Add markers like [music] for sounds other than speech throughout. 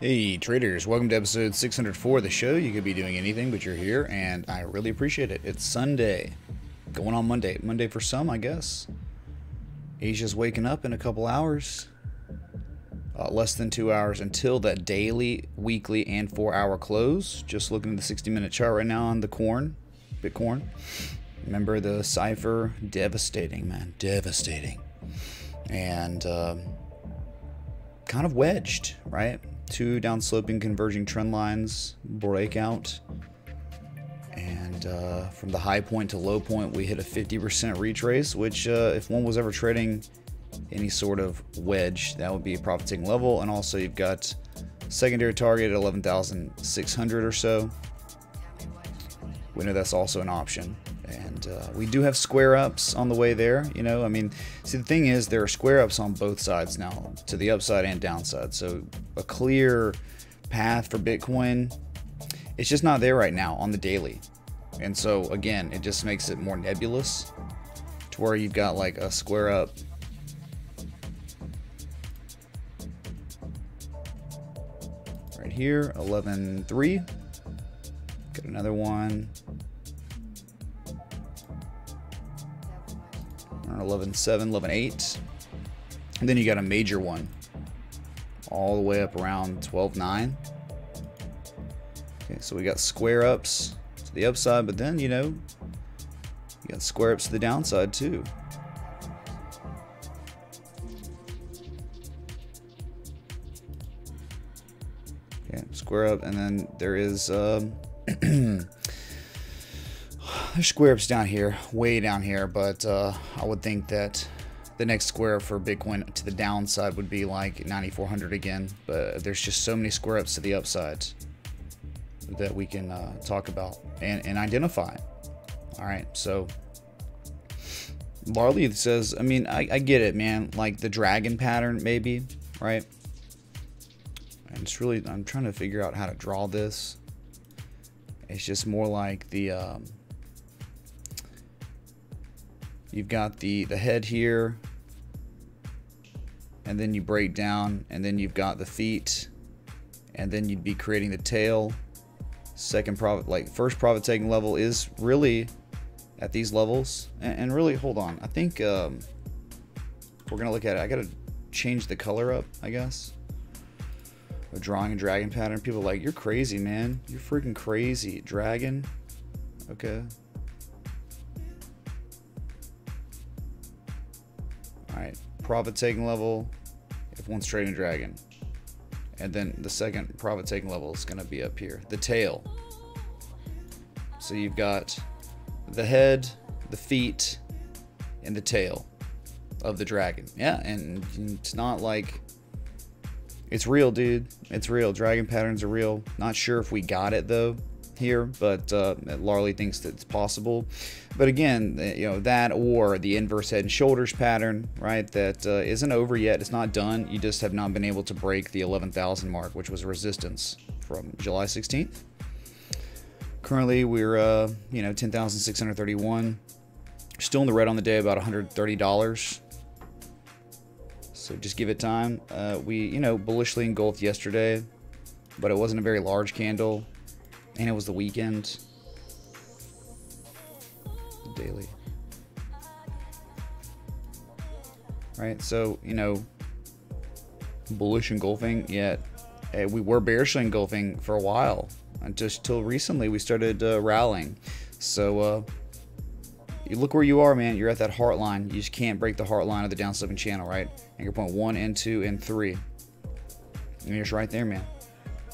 Hey traders, welcome to episode 604 of the show. You could be doing anything, but you're here, and I really appreciate it. It's Sunday, going on Monday. Monday for some, I guess. Asia's waking up in a couple hours. Uh, less than two hours until that daily, weekly, and four hour close. Just looking at the 60 minute chart right now on the corn, Bitcoin. Remember the cipher? Devastating, man. Devastating. And um, kind of wedged, right? Two downsloping converging trend lines breakout. And uh, from the high point to low point, we hit a 50% retrace, which, uh, if one was ever trading any sort of wedge, that would be a profit taking level. And also, you've got secondary target at 11,600 or so. We know that's also an option. And uh, we do have square ups on the way there. You know, I mean, see, the thing is, there are square ups on both sides now, to the upside and downside. So a clear path for Bitcoin, it's just not there right now on the daily. And so, again, it just makes it more nebulous to where you've got like a square up. Right here, 11.3. Got another one. 11.7, 11.8. And then you got a major one all the way up around 12.9. Okay, so we got square ups to the upside, but then, you know, you got square ups to the downside too. Okay, square up, and then there is um, [clears throat] there's [sighs] square ups down here, way down here, but uh, I would think that the next square for Bitcoin to the downside would be like 9,400 again. But there's just so many square ups to the upside that we can uh, talk about and, and identify. All right, so Barley says, I mean, I, I get it, man. Like the dragon pattern, maybe, right? And it's really, I'm trying to figure out how to draw this. It's just more like the, um, you've got the the head here, and then you break down, and then you've got the feet, and then you'd be creating the tail. Second profit, like first profit taking level is really at these levels, and, and really hold on. I think um, we're gonna look at it. I gotta change the color up, I guess. Drawing a dragon pattern. People like, you're crazy, man. You're freaking crazy. Dragon. Okay. Profit taking level. If one's trading dragon. And then the second profit taking level is gonna be up here. The tail. So you've got the head, the feet, and the tail of the dragon. Yeah, and it's not like it's real, dude. It's real. Dragon patterns are real. Not sure if we got it though here, but uh, Larley thinks that it's possible. But again, uh, you know that or the inverse head and shoulders pattern, right? That uh, not over yet. It's not done. You just have not been able to break the 11,000 mark, which was resistance from July 16th. Currently, we're uh, you know 10,631. Still in the red on the day, about 130 dollars. So just give it time. Uh, we, you know, bullishly engulfed yesterday, but it wasn't a very large candle, and it was the weekend. Daily. Right, so, you know, bullish engulfing, yet uh, we were bearishly engulfing for a while. And just till recently, we started uh, rallying. So, uh, you look where you are, man. You're at that heart line. You just can't break the heart line of the downsloping channel, right? Anchor point one and two and three. And you're just right there, man.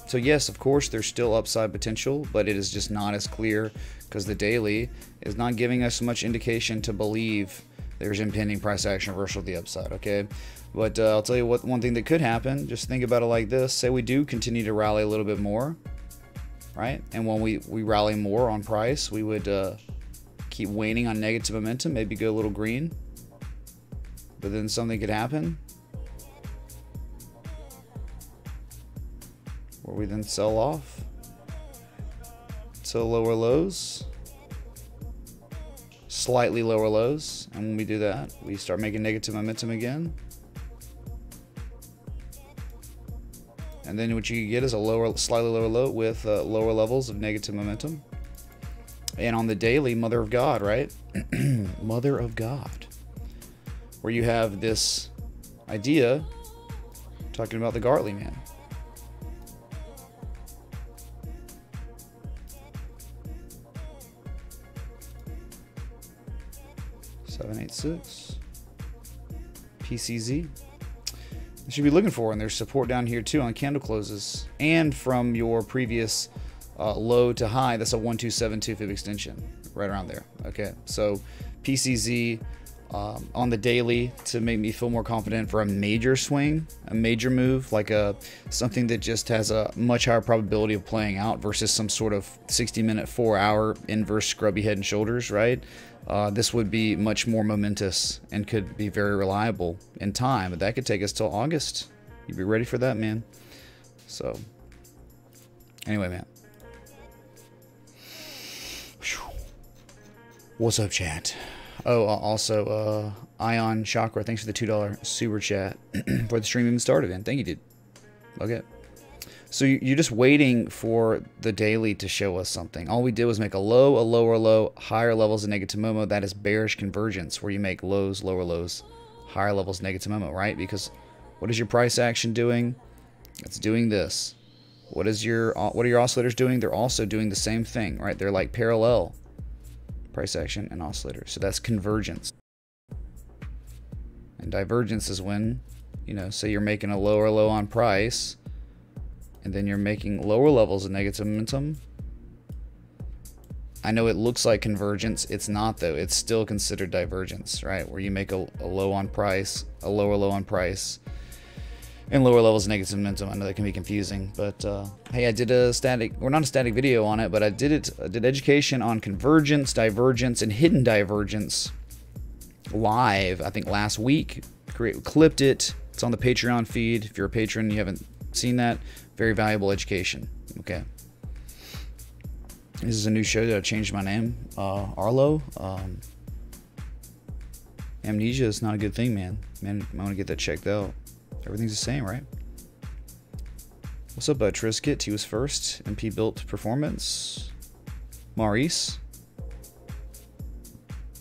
So yes, of course, there's still upside potential, but it is just not as clear because the daily is not giving us much indication to believe there's impending price action reversal to the upside. Okay, but uh, I'll tell you what. One thing that could happen. Just think about it like this: Say we do continue to rally a little bit more, right? And when we we rally more on price, we would uh, keep waning on negative momentum, maybe go a little green. But then something could happen where we then sell off to lower lows, slightly lower lows. And when we do that, we start making negative momentum again. And then what you get is a lower, slightly lower low with uh, lower levels of negative momentum and on the daily Mother of God, right? [clears throat] Mother of God. Where you have this idea talking about the Gartley man. Seven eight six PCZ. You should be looking for, and there's support down here too on candle closes, and from your previous uh, low to high, that's a 1272 fib extension, right around there. Okay, so PCZ um, on the daily to make me feel more confident for a major swing, a major move, like a something that just has a much higher probability of playing out versus some sort of 60 minute, four hour inverse scrubby head and shoulders, right? Uh, this would be much more momentous and could be very reliable in time, but that could take us till August. You'd be ready for that, man. So, anyway, man. What's up, chat? Oh, also, uh, Ion Chakra, thanks for the $2 super chat [clears throat] for the stream even started in. Thank you, dude. Okay. So you're just waiting for the daily to show us something. All we did was make a low, a lower low, higher levels of negative Momo. That is bearish convergence, where you make lows, lower lows, higher levels negative Momo, right? Because what is your price action doing? It's doing this. What is your uh, what are your oscillators doing? They're also doing the same thing, right? They're like parallel price action, and oscillator. So that's convergence. And divergence is when, you know, say you're making a lower low on price, and then you're making lower levels of negative momentum. I know it looks like convergence. It's not, though. It's still considered divergence, right? Where you make a, a low on price, a lower low on price, and lower levels of negative momentum. I know that can be confusing, but uh, hey, I did a static, or not a static video on it, but I did it. I did education on convergence, divergence, and hidden divergence live. I think last week. Create, clipped it. It's on the Patreon feed. If you're a patron, you haven't seen that. Very valuable education. Okay. This is a new show that I changed my name, uh, Arlo. Um, amnesia is not a good thing, man. Man, I want to get that checked out. Everything's the same, right? What's up, uh, Trisket? He was first. MP built performance. Maurice.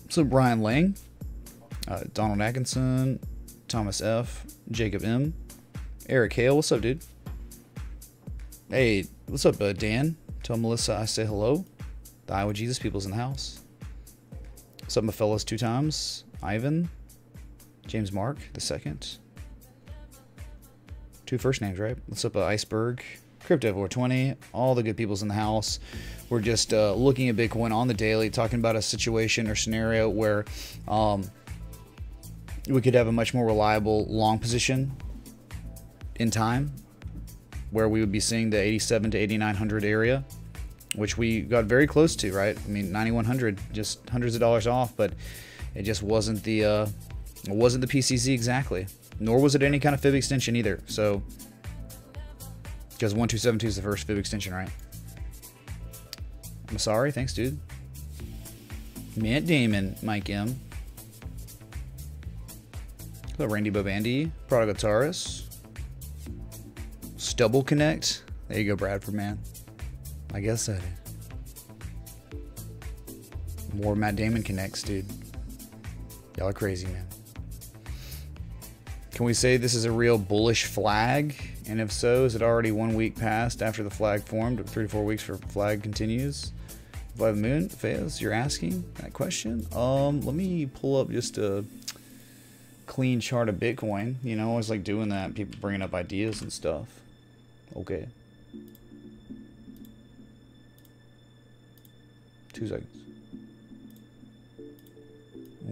What's up, Brian Lang? Uh, Donald Atkinson. Thomas F. Jacob M. Eric Hale. What's up, dude? Hey, what's up, uh, Dan? Tell Melissa I say hello. The Iowa Jesus people's in the house. What's up, my fellas? Two times. Ivan. James Mark, the second. Two first names, right? What's up, uh, Iceberg? Crypto 420, all the good people's in the house. We're just uh, looking at Bitcoin on the daily, talking about a situation or scenario where um, we could have a much more reliable long position in time, where we would be seeing the 87 to 8900 area, which we got very close to, right? I mean, 9100, just hundreds of dollars off, but it just wasn't the uh, it wasn't the PCZ exactly, nor was it any kind of fib extension either. So, because 1272 is the first fib extension, right? I'm sorry, thanks, dude. Matt Damon, Mike M. Hello, Randy Bobandy, Prodigal Stubble Connect. There you go, Bradford, man. I guess is. More Matt Damon connects, dude. Y'all are crazy, man. Can we say this is a real bullish flag? And if so, is it already one week past after the flag formed? Three to four weeks for flag continues? By the moon, Fayez, you're asking that question? Um, let me pull up just a clean chart of Bitcoin. You know, I always like doing that. People bringing up ideas and stuff. Okay. Two seconds.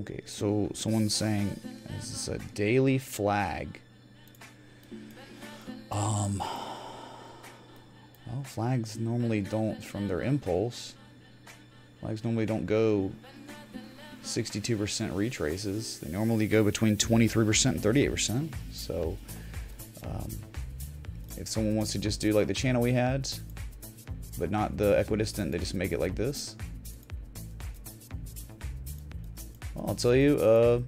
Okay, so someone's saying this is a daily flag. Um, well, flags normally don't, from their impulse, flags normally don't go 62% retraces. They normally go between 23% and 38%. So, um, if someone wants to just do like the channel we had, but not the equidistant, they just make it like this. Well, I'll tell you, uh,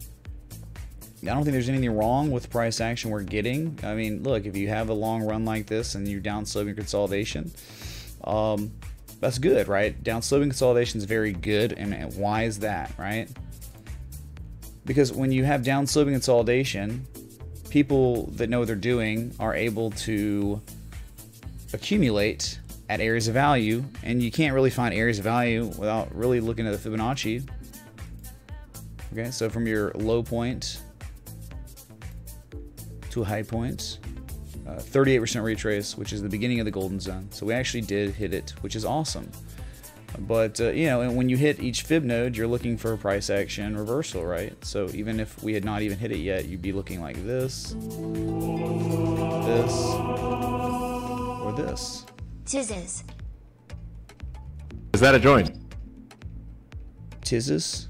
I don't think there's anything wrong with price action we're getting. I mean, look, if you have a long run like this and you're down sloping consolidation, um, that's good, right? Down sloping consolidation is very good. And why is that, right? Because when you have down sloping consolidation, people that know what they're doing are able to accumulate at areas of value, and you can't really find areas of value without really looking at the Fibonacci. Okay, so from your low point to a high point. 38% uh, retrace, which is the beginning of the golden zone. So we actually did hit it, which is awesome. But, uh, you know, and when you hit each fib node, you're looking for a price action reversal, right? So even if we had not even hit it yet, you'd be looking like this, this, or this. Tizzes. Is that a joint? Tizzes?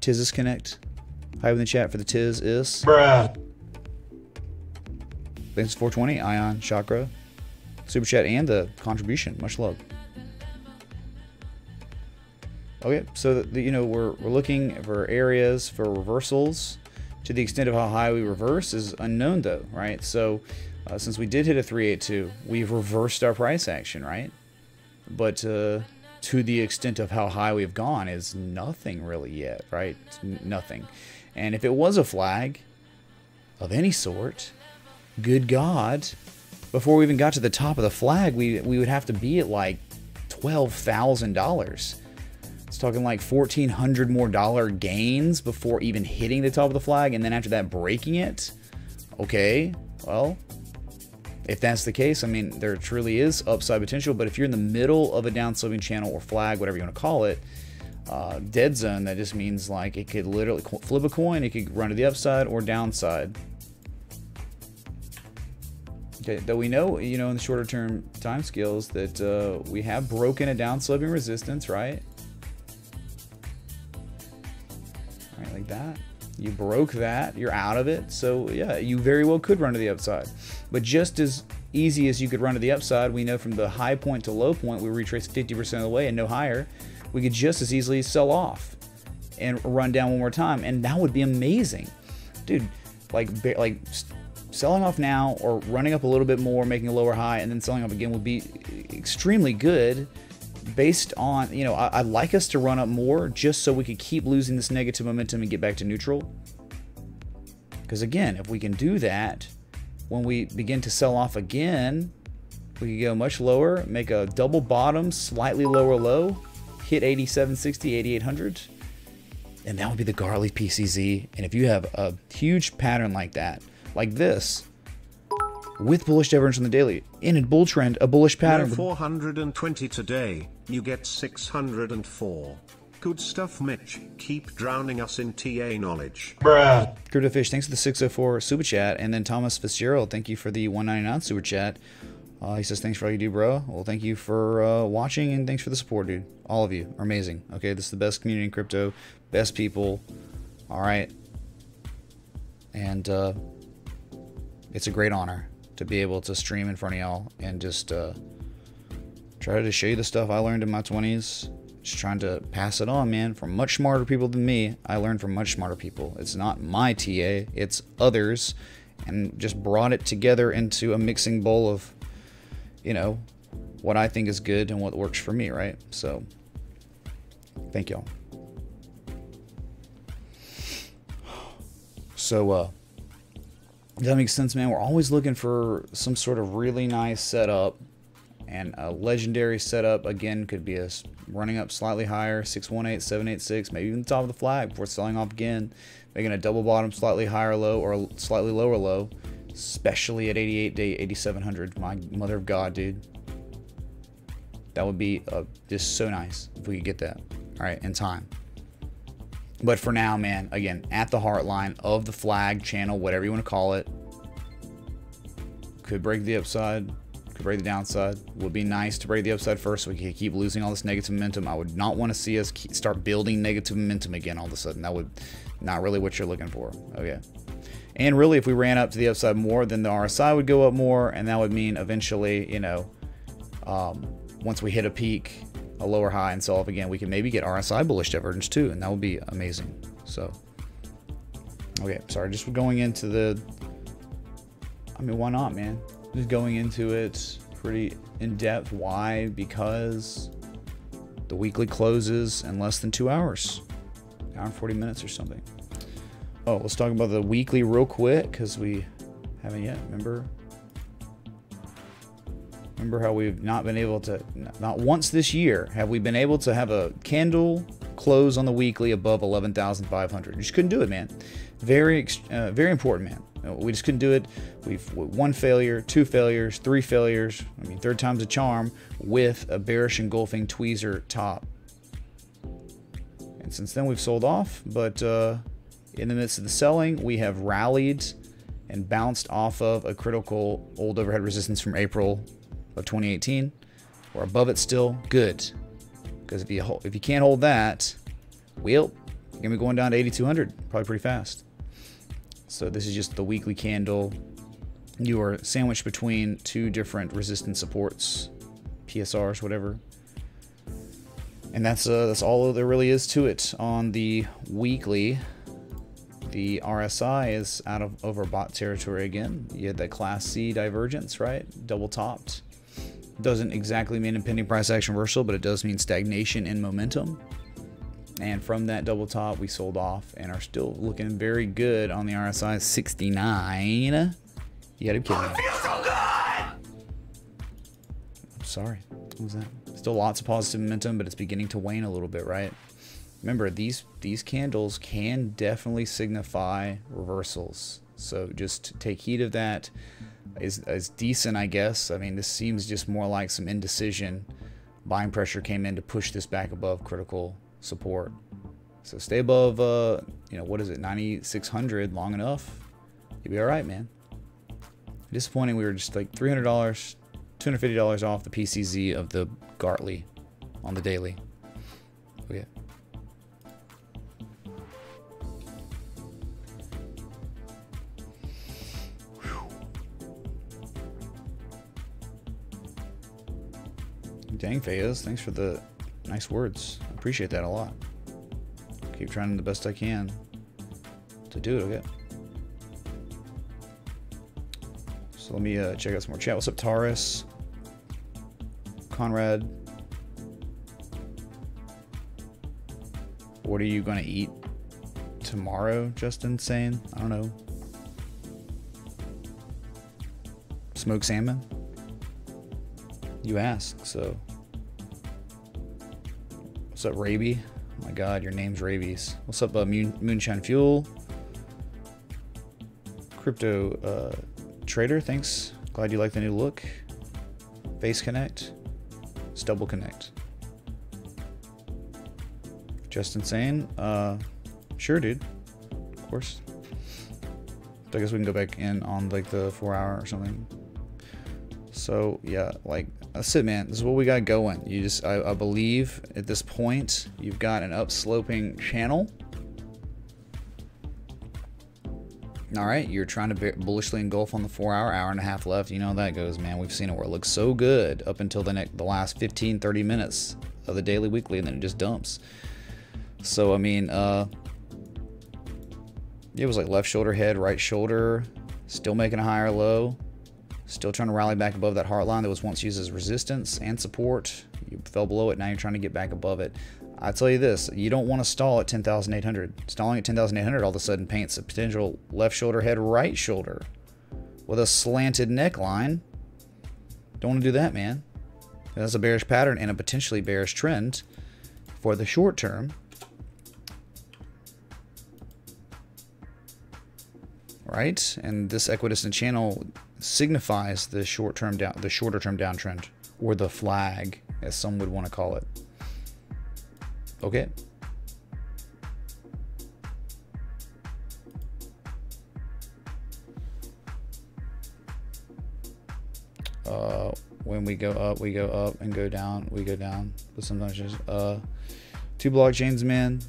Tizzes Connect? Hi in the chat for the Tiz is. Bruh. Thanks 420, Ion, Chakra, Super Chat, and the contribution. Much love. Okay, so the, you know we're we're looking for areas for reversals. To the extent of how high we reverse is unknown though, right? So uh, since we did hit a 382, we've reversed our price action, right? But uh, to the extent of how high we've gone is nothing really yet, right? nothing. And if it was a flag of any sort, good God, before we even got to the top of the flag, we, we would have to be at like $12,000. It's talking like 1400 more dollar gains before even hitting the top of the flag. And then after that, breaking it. Okay, well, if that's the case, I mean, there truly is upside potential. But if you're in the middle of a downsloping channel or flag, whatever you want to call it, uh, dead zone, that just means like it could literally flip a coin, it could run to the upside or downside. Okay, though we know, you know, in the shorter term time scales that uh, we have broken a downsloping resistance, right? Right, like that. You broke that, you're out of it. So yeah, you very well could run to the upside. But just as easy as you could run to the upside, we know from the high point to low point, we retrace 50% of the way and no higher we could just as easily sell off and run down one more time, and that would be amazing. dude, like like selling off now or running up a little bit more, making a lower high, and then selling off again would be extremely good. Based on you know, I, I'd like us to run up more just so we could keep losing this negative momentum and get back to neutral. Because again, if we can do that, when we begin to sell off again, we could go much lower, make a double bottom, slightly lower low, hit 8760, 8800, and that would be the Gartley PCZ. And if you have a huge pattern like that, like this, with bullish divergence on the daily, in a bull trend, a bullish pattern. No with- 420 today, you get 604. Good stuff, Mitch. Keep drowning us in TA knowledge. bruh, Crypto Fish, thanks for the 604 super chat. And then Thomas Fitzgerald, thank you for the 199 super chat. Uh, he says, thanks for all you do, bro. Well, thank you for uh, watching and thanks for the support, dude. All of you are amazing. Okay, this is the best community in crypto, best people. All right. And uh, it's a great honor to be able to stream in front of y'all and just uh, try to show you the stuff I learned in my 20s. Just trying to pass it on, man. From much smarter people than me, I learned from much smarter people. It's not my TA, it's others, and just brought it together into a mixing bowl of, you know, what I think is good and what works for me, right? So, thank y'all. [sighs] So, uh, that makes sense, man? We're always looking for some sort of really nice setup and a legendary setup. Again could be us running up slightly higher 618 786 maybe even the top of the flag before selling off again. Making a double bottom slightly higher low or slightly lower low especially at 88 day 8700 my mother of god dude. That would be uh, just so nice if we could get that. All right in time but for now man again at the heart line of the flag channel whatever you want to call it could break the upside, could break the downside. Would be nice to break the upside first so we can keep losing all this negative momentum. I would not want to see us start building negative momentum again all of a sudden. That would not really what you're looking for. Okay. And really, if we ran up to the upside more, then the RSI would go up more, and that would mean eventually, you know, um, once we hit a peak, a lower high, and sell off again, we can maybe get RSI bullish divergence too, and that would be amazing. So, okay, sorry, just going into the I mean, why not, man? Just going into it pretty in depth. Why? Because the weekly closes in less than two hours, hour and 40 minutes or something. Oh, let's talk about the weekly real quick because we haven't yet. Remember? Remember how we've not been able to, not once this year have we been able to have a candle close on the weekly above 11,500. You just couldn't do it, man. Very, uh, very important, man. Uh, We just couldn't do it. We've one failure, two failures, three failures. I mean, third time's a charm with a bearish engulfing tweezer top. And since then, we've sold off. But uh, in the midst of the selling, we have rallied and bounced off of a critical old overhead resistance from April of 2018. We're above it still. Good. Because if you hol- if you can't hold that, well, you're gonna be going down to 8,200 probably pretty fast. So this is just the weekly candle. You are sandwiched between two different resistance supports, PSRs, whatever. And that's uh, that's all there really is to it on the weekly. The RSI is out of overbought territory again. You had that Class C divergence, right? Double topped. Doesn't exactly mean impending price action reversal, but it does mean stagnation in momentum. And from that double top, we sold off and are still looking very good on the RSI 69. You gotta be kidding me. I'm sorry. What was that? Still lots of positive momentum, but it's beginning to wane a little bit, right? Remember, these these candles can definitely signify reversals. So just take heed of that. Is is decent, I guess. I mean, this seems just more like some indecision. Buying pressure came in to push this back above critical support. So stay above, uh, you know, what is it, 9,600 long enough. You'll be all right, man. Disappointing. We were just like $300, $250 off the PCZ of the Gartley on the daily. Dang, Fayez, thanks for the nice words. I appreciate that a lot. Keep trying the best I can to do it, okay? So let me uh, check out some more chat. What's up, Taurus? Conrad? What are you going to eat tomorrow, Justin saying? I don't know. Smoked salmon? You ask, so. What's up, Raby? Oh my god, your name's Rabies. What's up, uh, Moon- Moonshine Fuel? Crypto uh, Trader, thanks. Glad you like the new look. Face Connect. Stubble Connect. Just insane. Uh, sure, dude. Of course. I guess we can go back in on like the four hour or something. So yeah, like that's it, man. This is what we got going. You just, I, I believe at this point, you've got an upsloping channel. All right, you're trying to bullishly engulf on the four hour, hour and a half left. You know how that goes, man. We've seen it where it looks so good up until the next, the last 15, 30 minutes of the daily, weekly, and then it just dumps. So I mean, uh, it was like left shoulder, head, right shoulder, still making a higher low, still trying to rally back above that heart line that was once used as resistance and support. You fell below it, now you're trying to get back above it. I tell you this, you don't want to stall at 10,800. Stalling at 10,800 all of a sudden paints a potential left shoulder, head, right shoulder with a slanted neckline. Don't want to do that, man. That's a bearish pattern and a potentially bearish trend for the short term. Right? And this equidistant channel signifies the short term down the shorter term downtrend or the flag as some would want to call it. Okay. Uh, when we go up, we go up, and go down, we go down. But sometimes just uh, two blockchains, man.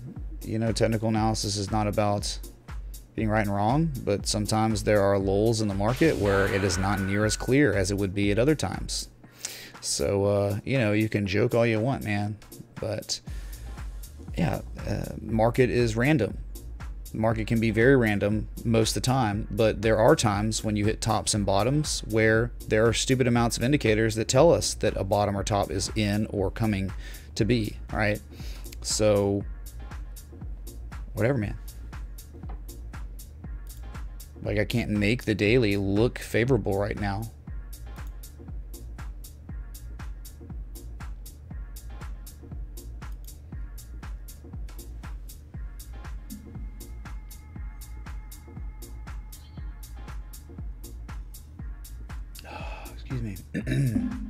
You know, technical analysis is not about being right and wrong, but sometimes there are lulls in the market where it is not near as clear as it would be at other times. So, uh, you know, you can joke all you want, man, but yeah, uh, market is random. Market can be very random most of the time, but there are times when you hit tops and bottoms where there are stupid amounts of indicators that tell us that a bottom or top is in or coming to be, right? So, whatever, man. Like, I can't make the daily look favorable right now. [sighs] Excuse me. [clears throat]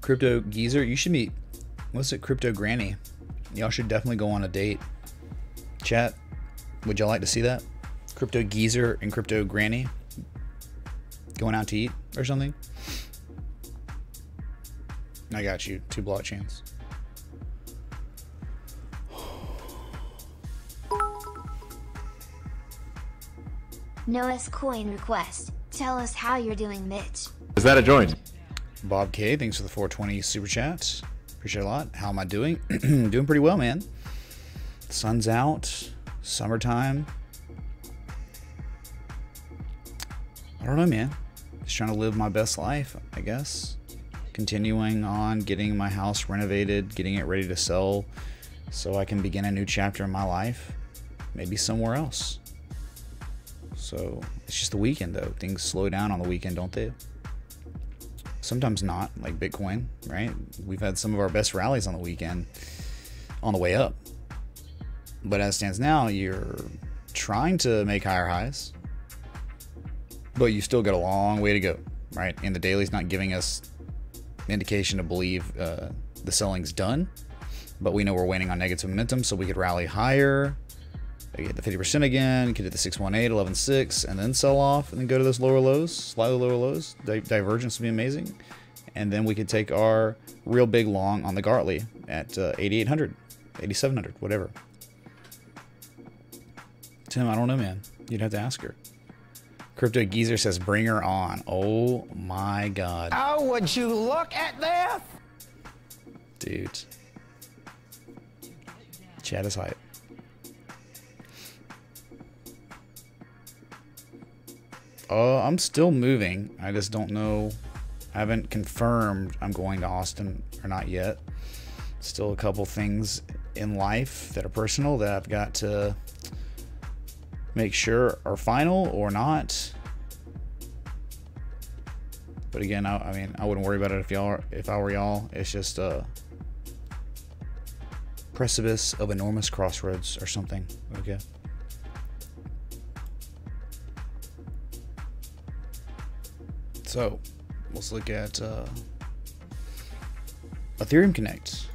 Crypto Geezer, you should meet. What's it, Crypto Granny? Y'all should definitely go on a date. Chat, would y'all like to see that? Crypto Geezer and Crypto Granny going out to eat or something? I got you. Two blockchains. Noah's coin request. Tell us how you're doing, Mitch. Is that a join? Bob K, thanks for the 420 super chat. Appreciate it a lot. How am I doing? [clears throat] doing pretty well, man. Sun's out, summertime. I don't know, man. Just trying to live my best life, I guess. Continuing on getting my house renovated, getting it ready to sell so I can begin a new chapter in my life, maybe somewhere else. So it's just the weekend, though. Things slow down on the weekend, don't they? Sometimes not, like Bitcoin, right? We've had some of our best rallies on the weekend on the way up. But as it stands now, you're trying to make higher highs, but you still got a long way to go, right? And the daily's not giving us indication to believe uh, the selling's done, but we know we're waiting on negative momentum, so we could rally higher, get the 50% again, get to the 618, 11.6, and then sell off, and then go to those lower lows, slightly lower lows. Di- divergence would be amazing. And then we could take our real big long on the Gartley at uh, 8,800, 8,700, whatever. Tim, I don't know, man. You'd have to ask her. Crypto Geezer says, bring her on. Oh my god. Oh, would you look at that? Dude. Chat is hype. Uh, I'm still moving. I just don't know. I haven't confirmed I'm going to Austin or not yet. Still a couple things in life that are personal that I've got to make sure are final or not. But again, I, I mean, I wouldn't worry about it if y'all, if I were y'all. It's just a precipice of enormous crossroads or something. Okay. So, let's look at uh, Ethereum Connect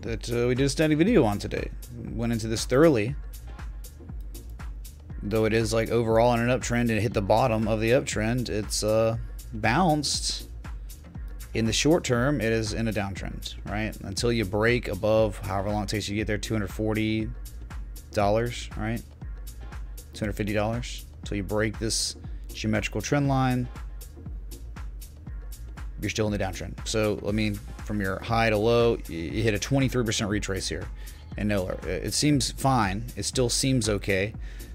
that uh, we did a static video on today. Went into this thoroughly, though it is like overall in an uptrend and it hit the bottom of the uptrend. It's uh, bounced. In the short term, it is in a downtrend, right? Until you break above however long it takes you to get there, two hundred forty dollars, right? Two hundred fifty dollars. Until you break this geometrical trend line, you're still in the downtrend. So, I mean, from your high to low, you hit a 23% retrace here. And no, it seems fine. It still seems okay.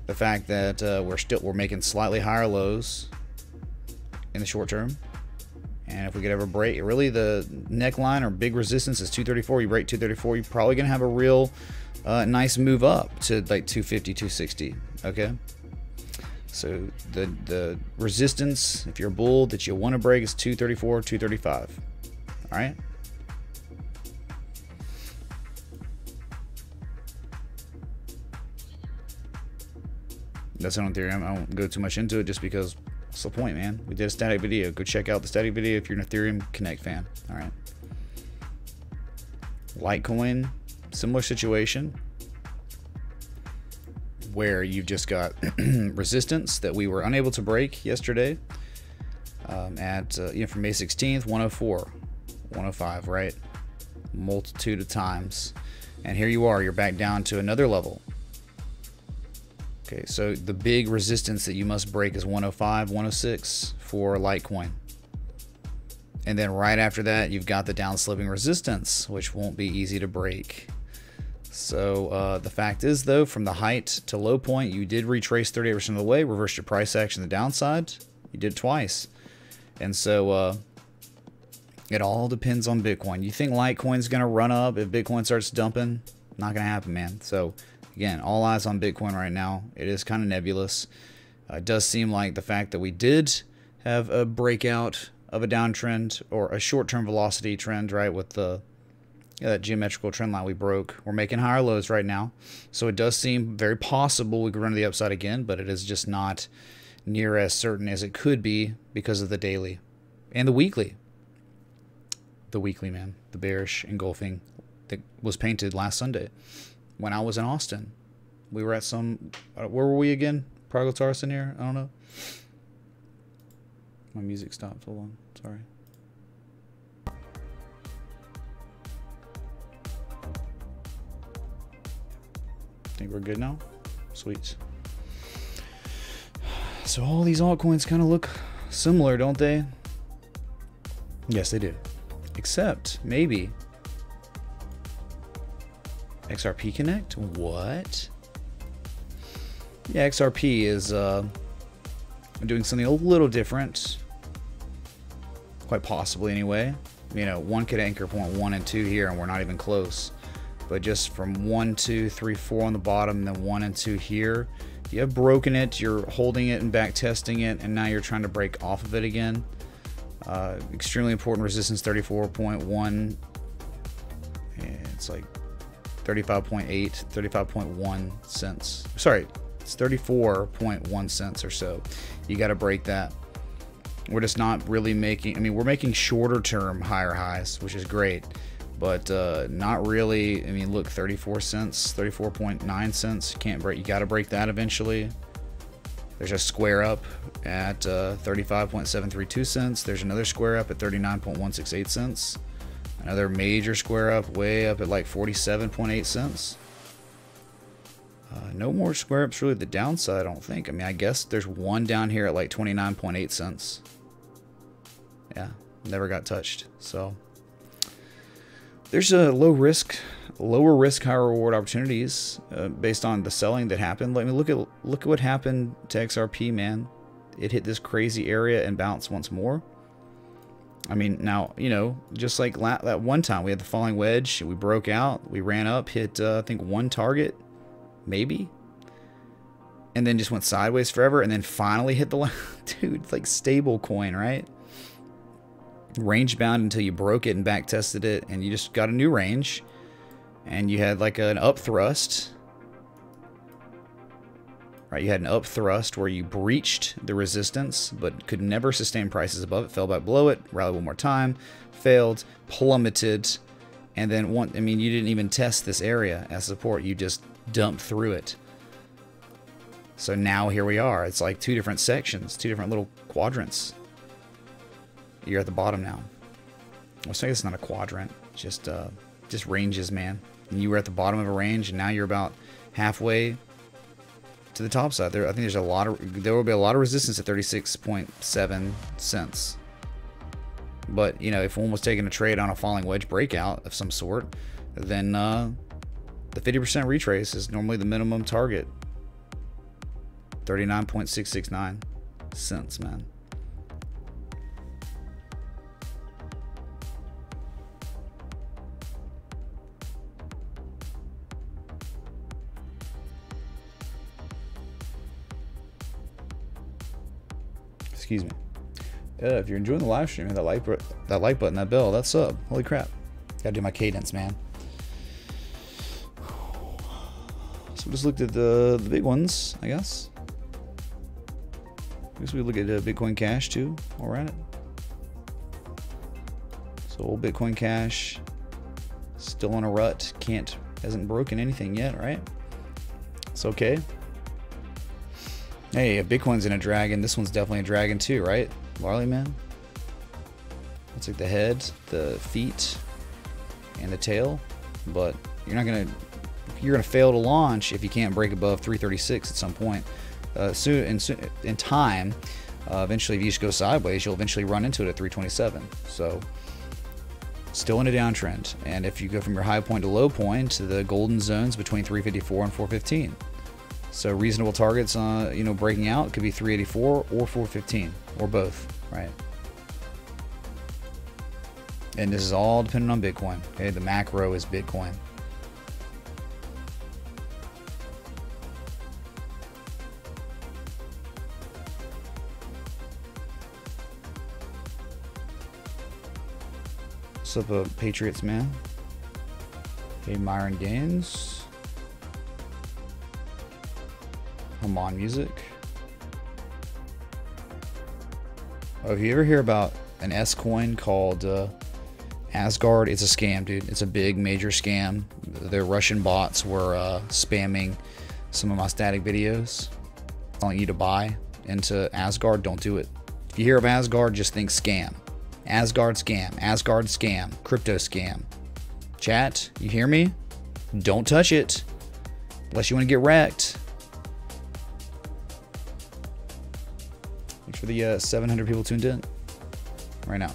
The fact that uh, we're still we're making slightly higher lows in the short term. And if we could ever break, really the neckline or big resistance is 234. You break 234, you're probably going to have a real uh, nice move up to like 250, 260. Okay. So the the resistance, if you're a bull, that you want to break is 234, 235. All right. That's on Ethereum. I won't go too much into it just because what's the point, man? We did a static video. Go check out the static video if you're an Ethereum Connect fan. All right. Litecoin, similar situation where you've just got [clears throat] resistance that we were unable to break yesterday um, at uh, you know from May 16th 104 105 right multitude of times and here you are you're back down to another level okay so the big resistance that you must break is 105 106 for Litecoin and then right after that you've got the downsloping resistance which won't be easy to break so uh, the fact is, though, from the height to low point, you did retrace 38% of the way, reversed your price action the downside. You did twice. And so uh, it all depends on Bitcoin. You think Litecoin's going to run up if Bitcoin starts dumping? Not going to happen, man. So again, all eyes on Bitcoin right now. It is kind of nebulous. Uh, it does seem like the fact that we did have a breakout of a downtrend or a short-term velocity trend, right, with the yeah, that geometrical trend line we broke. We're making higher lows right now. So it does seem very possible we could run to the upside again, but it is just not near as certain as it could be because of the daily and the weekly. The weekly, man. The bearish engulfing that was painted last Sunday when I was in Austin. We were at some, uh, where were we again? Prodigal Tarson here? I don't know. My music stopped. Hold on. Sorry. Think we're good now? Sweet. So all these altcoins kind of look similar, don't they? Yes, they do. Except maybe XRP Connect? What? Yeah, XRP is uh, doing something a little different. Quite possibly, anyway. You know, one could anchor point one and two here, and we're not even close but just from one, two, three, four on the bottom, then one and two here. You have broken it, you're holding it and back testing it, and now you're trying to break off of it again. Uh, extremely important resistance 34.1. It's like 35.8, 35.1 cents. Sorry, it's 34.1 cents or so. You got to break that. We're just not really making, I mean, we're making shorter term higher highs, which is great but uh, not really. I mean, look, 34 cents, 34.9 cents. You can't break. You got to break that eventually. There's a square up at uh, 35.732 cents. There's another square up at 39.168 cents. Another major square up way up at like 47.8 cents. Uh, no more square ups really the downside, I don't think. I mean, I guess there's one down here at like 29.8 cents. Yeah, never got touched. So there's a low risk, lower risk, higher reward opportunities uh, based on the selling that happened. Let me look at look at what happened to XRP, man. It hit this crazy area and bounced once more. I mean, now you know, just like that one time we had the falling wedge, we broke out, we ran up, hit uh, I think one target, maybe, and then just went sideways forever, and then finally hit the [laughs] dude like stable coin, right? range bound until you broke it and back tested it and you just got a new range and you had like an up thrust right? You had an up thrust where you breached the resistance but could never sustain prices above it fell back below it rallied one more time failed plummeted and then one i mean you didn't even test this area as support. You just dumped through it. So now here we are. It's like two different sections two different little quadrants. You're at the bottom now. I guess it's not a quadrant, just uh, just ranges, man. And you were at the bottom of a range, and now you're about halfway to the top side. There, I think there's a lot of there will be a lot of resistance at 36.7 cents. But you know, if one was taking a trade on a falling wedge breakout of some sort, then uh, the 50% retrace is normally the minimum target. 39.669 cents, man. Excuse me. Uh, if you're enjoying the live stream, hit that like that like button, that bell, that sub. Holy crap! Gotta do my cadence, man. So we just looked at the the big ones, I guess. I guess we look at uh, Bitcoin Cash too. While we're at it. So old Bitcoin Cash, still in a rut. Can't hasn't broken anything yet, right? It's okay. Hey, if Bitcoin's in a dragon, this one's definitely a dragon too, right? Barley Man? Looks like the head, the feet, and the tail. But you're not gonna you're gonna fail to launch if you can't break above 336 at some point. Uh, soon in, in time, uh, eventually if you just go sideways, you'll eventually run into it at 327. So still in a downtrend. And if you go from your high point to low point, the golden zones between 354 and 415. So reasonable targets, uh, you know, breaking out could be 384 or 415 or both, right? And this is all dependent on Bitcoin. Okay, the macro is Bitcoin. What's up, uh, Patriots man? Hey, Myron Gaines. Hamon Music. Oh, if you ever hear about an S coin called uh, Asgard, it's a scam, dude. It's a big, major scam. The Russian bots were uh, spamming some of my static videos, telling you to buy into Asgard. Don't do it. If you hear of Asgard, just think scam. Asgard scam. Asgard scam. Crypto scam. Chat, you hear me? Don't touch it. Unless you want to get wrecked. For the uh, 700 people tuned in right now.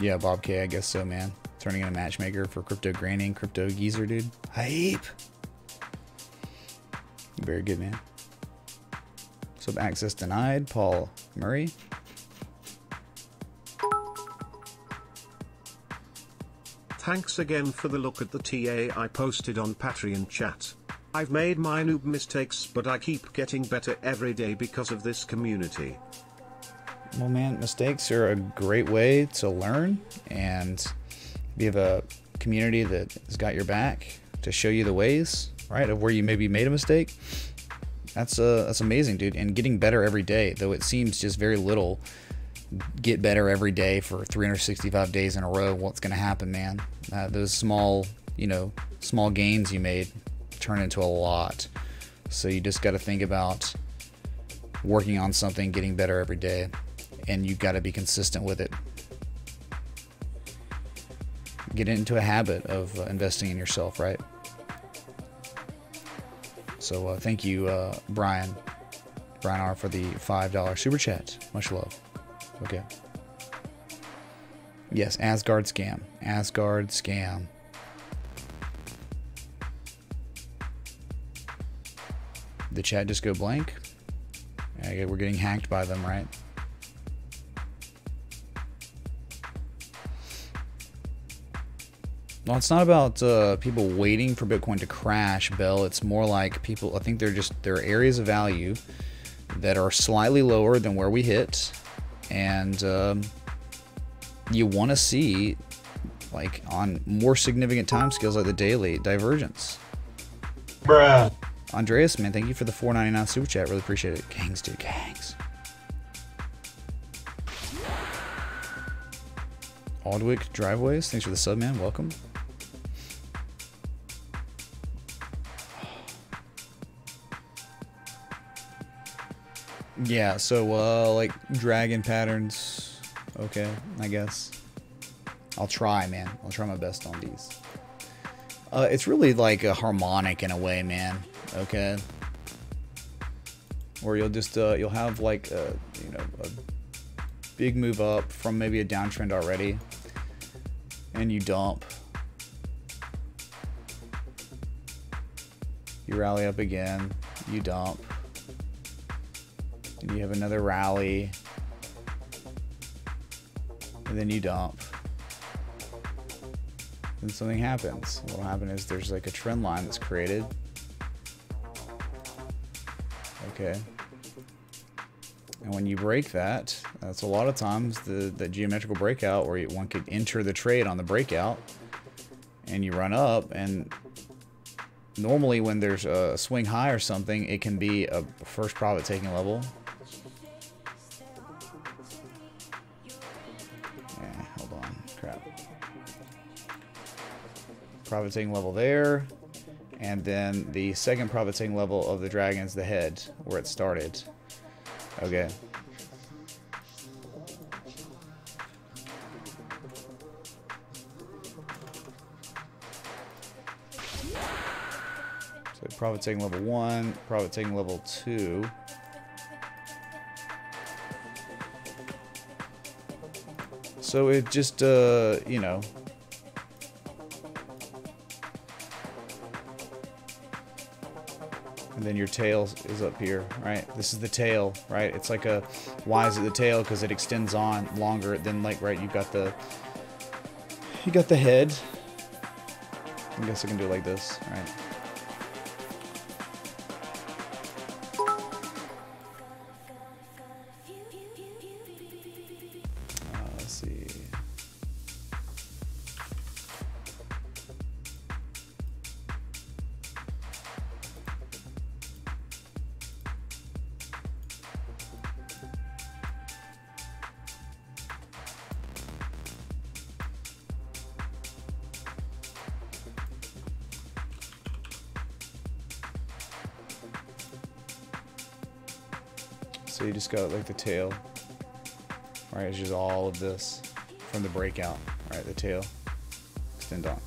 Yeah, Bob K, I guess so, man. Turning in a matchmaker for Crypto Granny and Crypto Geezer, dude. Hype! Very good, man. Sub access denied. Paul Murray. Thanks again for the look at the TA I posted on Patreon chat. I've made my noob mistakes but I keep getting better every day because of this community. Well, man, mistakes are a great way to learn, and you have a community that has got your back to show you the ways, right, of where you maybe made a mistake, that's uh, that's amazing, dude. And getting better every day, though it seems just very little. Get better every day for 365 days in a row. What's going to happen, man? Uh, those small, you know, small gains you made turn into a lot. So you just got to think about working on something, getting better every day, and you got to be consistent with it. Get into a habit of uh, investing in yourself, right? So uh, thank you, uh, Brian, Brian R for the $5 super chat. Much love. Okay. Yes, Asgard scam. Asgard scam. The chat just go blank? Okay, we're getting hacked by them, right? Well, it's not about uh, people waiting for Bitcoin to crash, Bell. It's more like people. I think they're just there are areas of value that are slightly lower than where we hit, and um, you want to see like on more significant time scales like the daily divergence. bruh, Andreas, man, thank you for the 4.99 super chat. Really appreciate it. Gangs, dude, gangs. Aldwick Driveways, thanks for the sub, man. Welcome. Yeah, so uh like dragon patterns. Okay, I guess. I'll try, man. I'll try my best on these. Uh, it's really like a harmonic in a way, man. Okay. Or you'll just uh, you'll have like a you know a big move up from maybe a downtrend already, and you dump. You rally up again. You dump. And you have another rally. And then you dump then something happens. What will happen is there's like a trend line that's created. Okay. And when you break that, that's a lot of times the, the geometrical breakout where you, one could enter the trade on the breakout and you run up and normally when there's a swing high or something, it can be a first profit taking level. Profit taking level there. And then the second profit taking level of the dragon's the head, where it started. Okay. So profit level one, profit level two. So it just, uh, you know, then your tail is up here, right? This is the tail, right? It's like a, why is it the tail? Because it extends on longer than like, right, you've got the, you got the head. I guess I can do it like this, right? Just got like the tail. Right, it's just all of this from the breakout. Right, the tail. Extend on.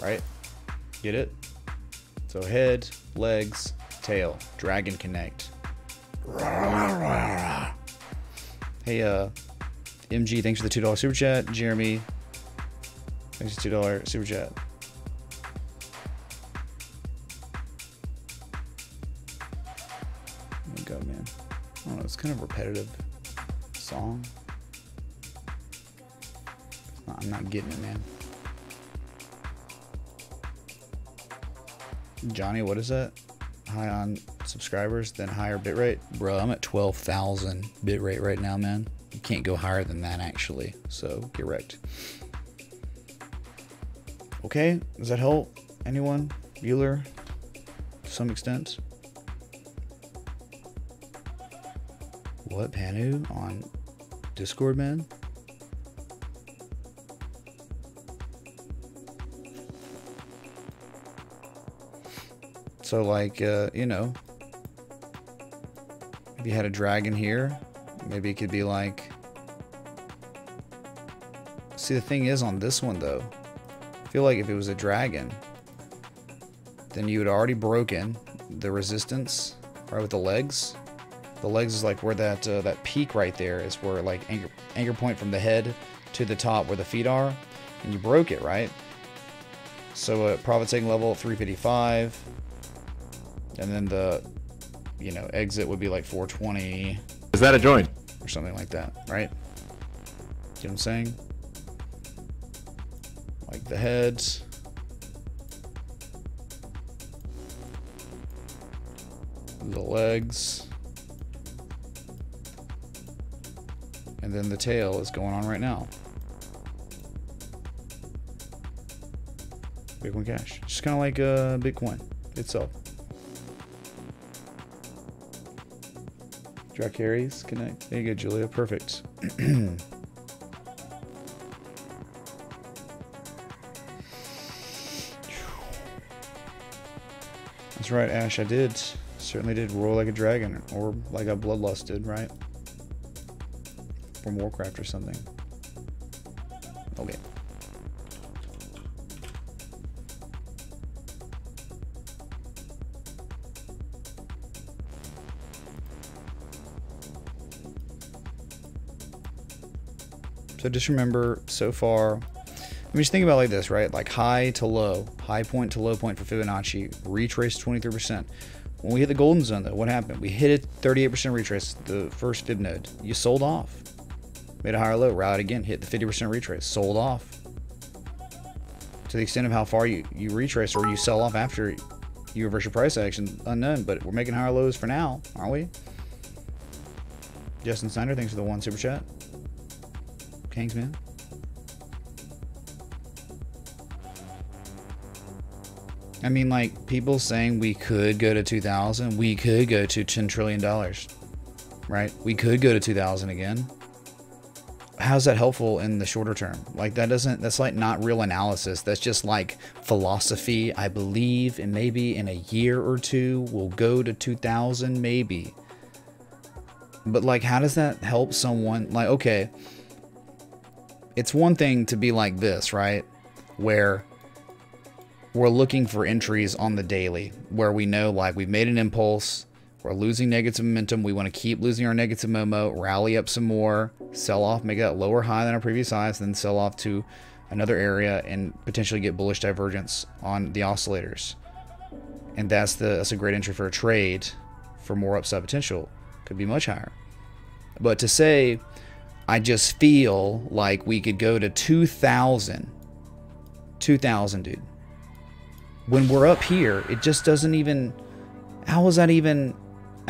Right? Get it? So head, legs, tail. Dragon connect. Hey, uh, MG, thanks for the $2 super chat. Jeremy, thanks for the $2 super chat. Repetitive song. I'm not getting it, man. Johnny, what is that? High on subscribers, then higher bitrate? Bro, I'm at 12,000 bitrate right now, man. You can't go higher than that, actually. So, get wrecked. Okay, does that help? Anyone? Bueller? To some extent? What, Panu? On Discord, man? So, like, uh, you know, if you had a dragon here, maybe it could be like. See, the thing is on this one, though, I feel like if it was a dragon, then you had already broken the resistance, right, with the legs. The legs is like where that uh, that peak right there is where like anchor anchor point from the head to the top where the feet are, and you broke it right. So uh, profit taking level 355, and then the you know exit would be like 420 Is that a joint? or something like that, right? You know what I'm saying? Like the heads. The legs. And then the tail is going on right now. Bitcoin Cash. Just kind of like uh, Bitcoin itself. Carries, connect. There you go, Julia. Perfect. [clears throat] That's right, Ash. I did. Certainly did roar like a dragon, or like a bloodlust did, right? From Warcraft or something. Okay. So just remember, so far, I mean, just think about like this, right? Like high to low, high point to low point for Fibonacci, retrace 23%. When we hit the golden zone, though, what happened? We hit it 38% retrace, the first fib node. You sold off. Made a higher low, rallied again, hit the 50% retrace, sold off. To the extent of how far you, you retrace or you sell off after you reverse your price action, unknown. But we're making higher lows for now, aren't we? Justin Snyder, thanks for the one super chat. Kingsman. I mean, like people saying we could go to 2000, we could go to 10 trillion dollars, right? We could go to 2000 again. How's that helpful in the shorter term? Like that doesn't. That's like not real analysis. That's just like philosophy. I believe, and maybe in a year or two we'll go to 2000, maybe. But like, how does that help someone? Like, okay, it's one thing to be like this, right? Where we're looking for entries on the daily where we know like we've made an impulse, we're losing negative momentum, we want to keep losing our negative Momo, rally up some more, sell off, make that lower high than our previous highs, then sell off to another area and potentially get bullish divergence on the oscillators. And that's the that's a great entry for a trade for more upside potential. Could be much higher. But to say I just feel like we could go to 2000 2000 dude when we're up here, it just doesn't even. How is that even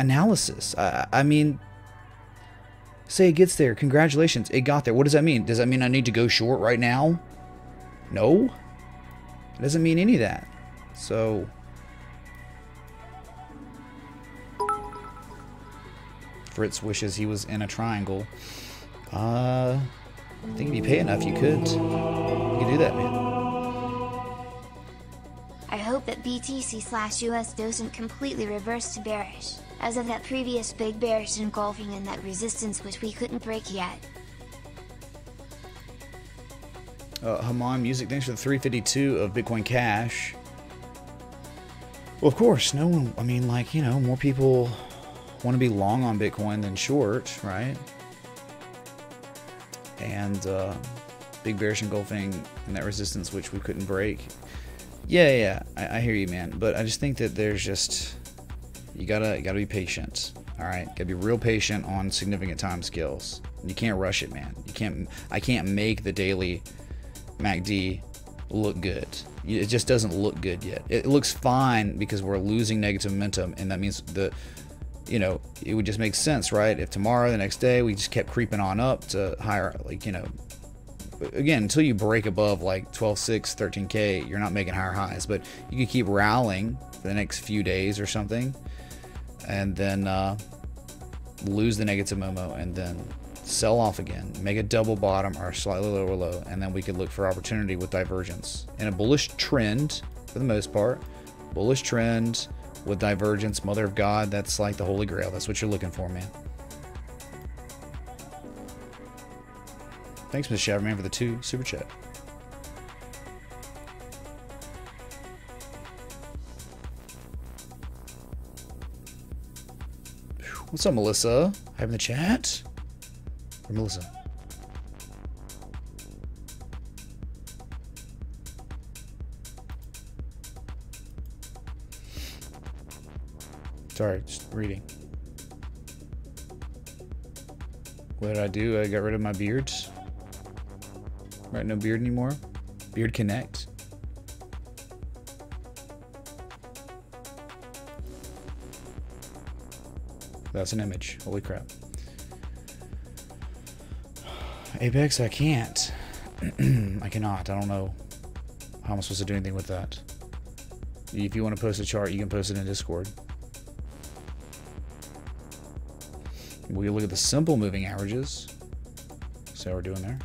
analysis? I, I mean, say it gets there. Congratulations, it got there. What does that mean? Does that mean I need to go short right now? No. It doesn't mean any of that. So. Fritz wishes he was in a triangle. Uh, I think if you pay enough, you could. You could do that, man. I hope that BTC slash US doesn't completely reverse to bearish, as of that previous big bearish engulfing in that resistance which we couldn't break yet. Uh, Haman Music, thanks for the 352 of Bitcoin Cash. Well, of course, no one, I mean, like, you know, more people want to be long on Bitcoin than short, right? And uh, big bearish engulfing and that resistance, which we couldn't break. Yeah, yeah, I, I hear you, man. But I just think that there's just, you gotta, you gotta be patient. All right, gotta be real patient on significant time scales. You can't rush it, man. You can't. I can't make the daily MACD look good. It just doesn't look good yet. It looks fine because we're losing negative momentum, and that means the, you know, it would just make sense, right? If tomorrow, the next day, we just kept creeping on up to higher, like you know, again, until you break above like 12.6, 13k, you're not making higher highs. But you can keep rallying for the next few days or something, and then uh, lose the negative Momo, and then sell off again, make a double bottom or slightly lower low, and then we could look for opportunity with divergence. In a bullish trend, for the most part, bullish trend with divergence, mother of God, that's like the holy grail. That's what you're looking for, man. Thanks, Miss Shaverman, for the two super chat. What's up, Melissa? Hi in the chat. Or Melissa. Sorry, just reading. What did I do? I got rid of my beards. Right, no beard anymore. Beard Connect. That's an image. Holy crap. Apex, I can't. [clears throat] I cannot. I don't know how I'm supposed to do anything with that. If you want to post a chart, you can post it in Discord. We look at the simple moving averages. See how we're doing there.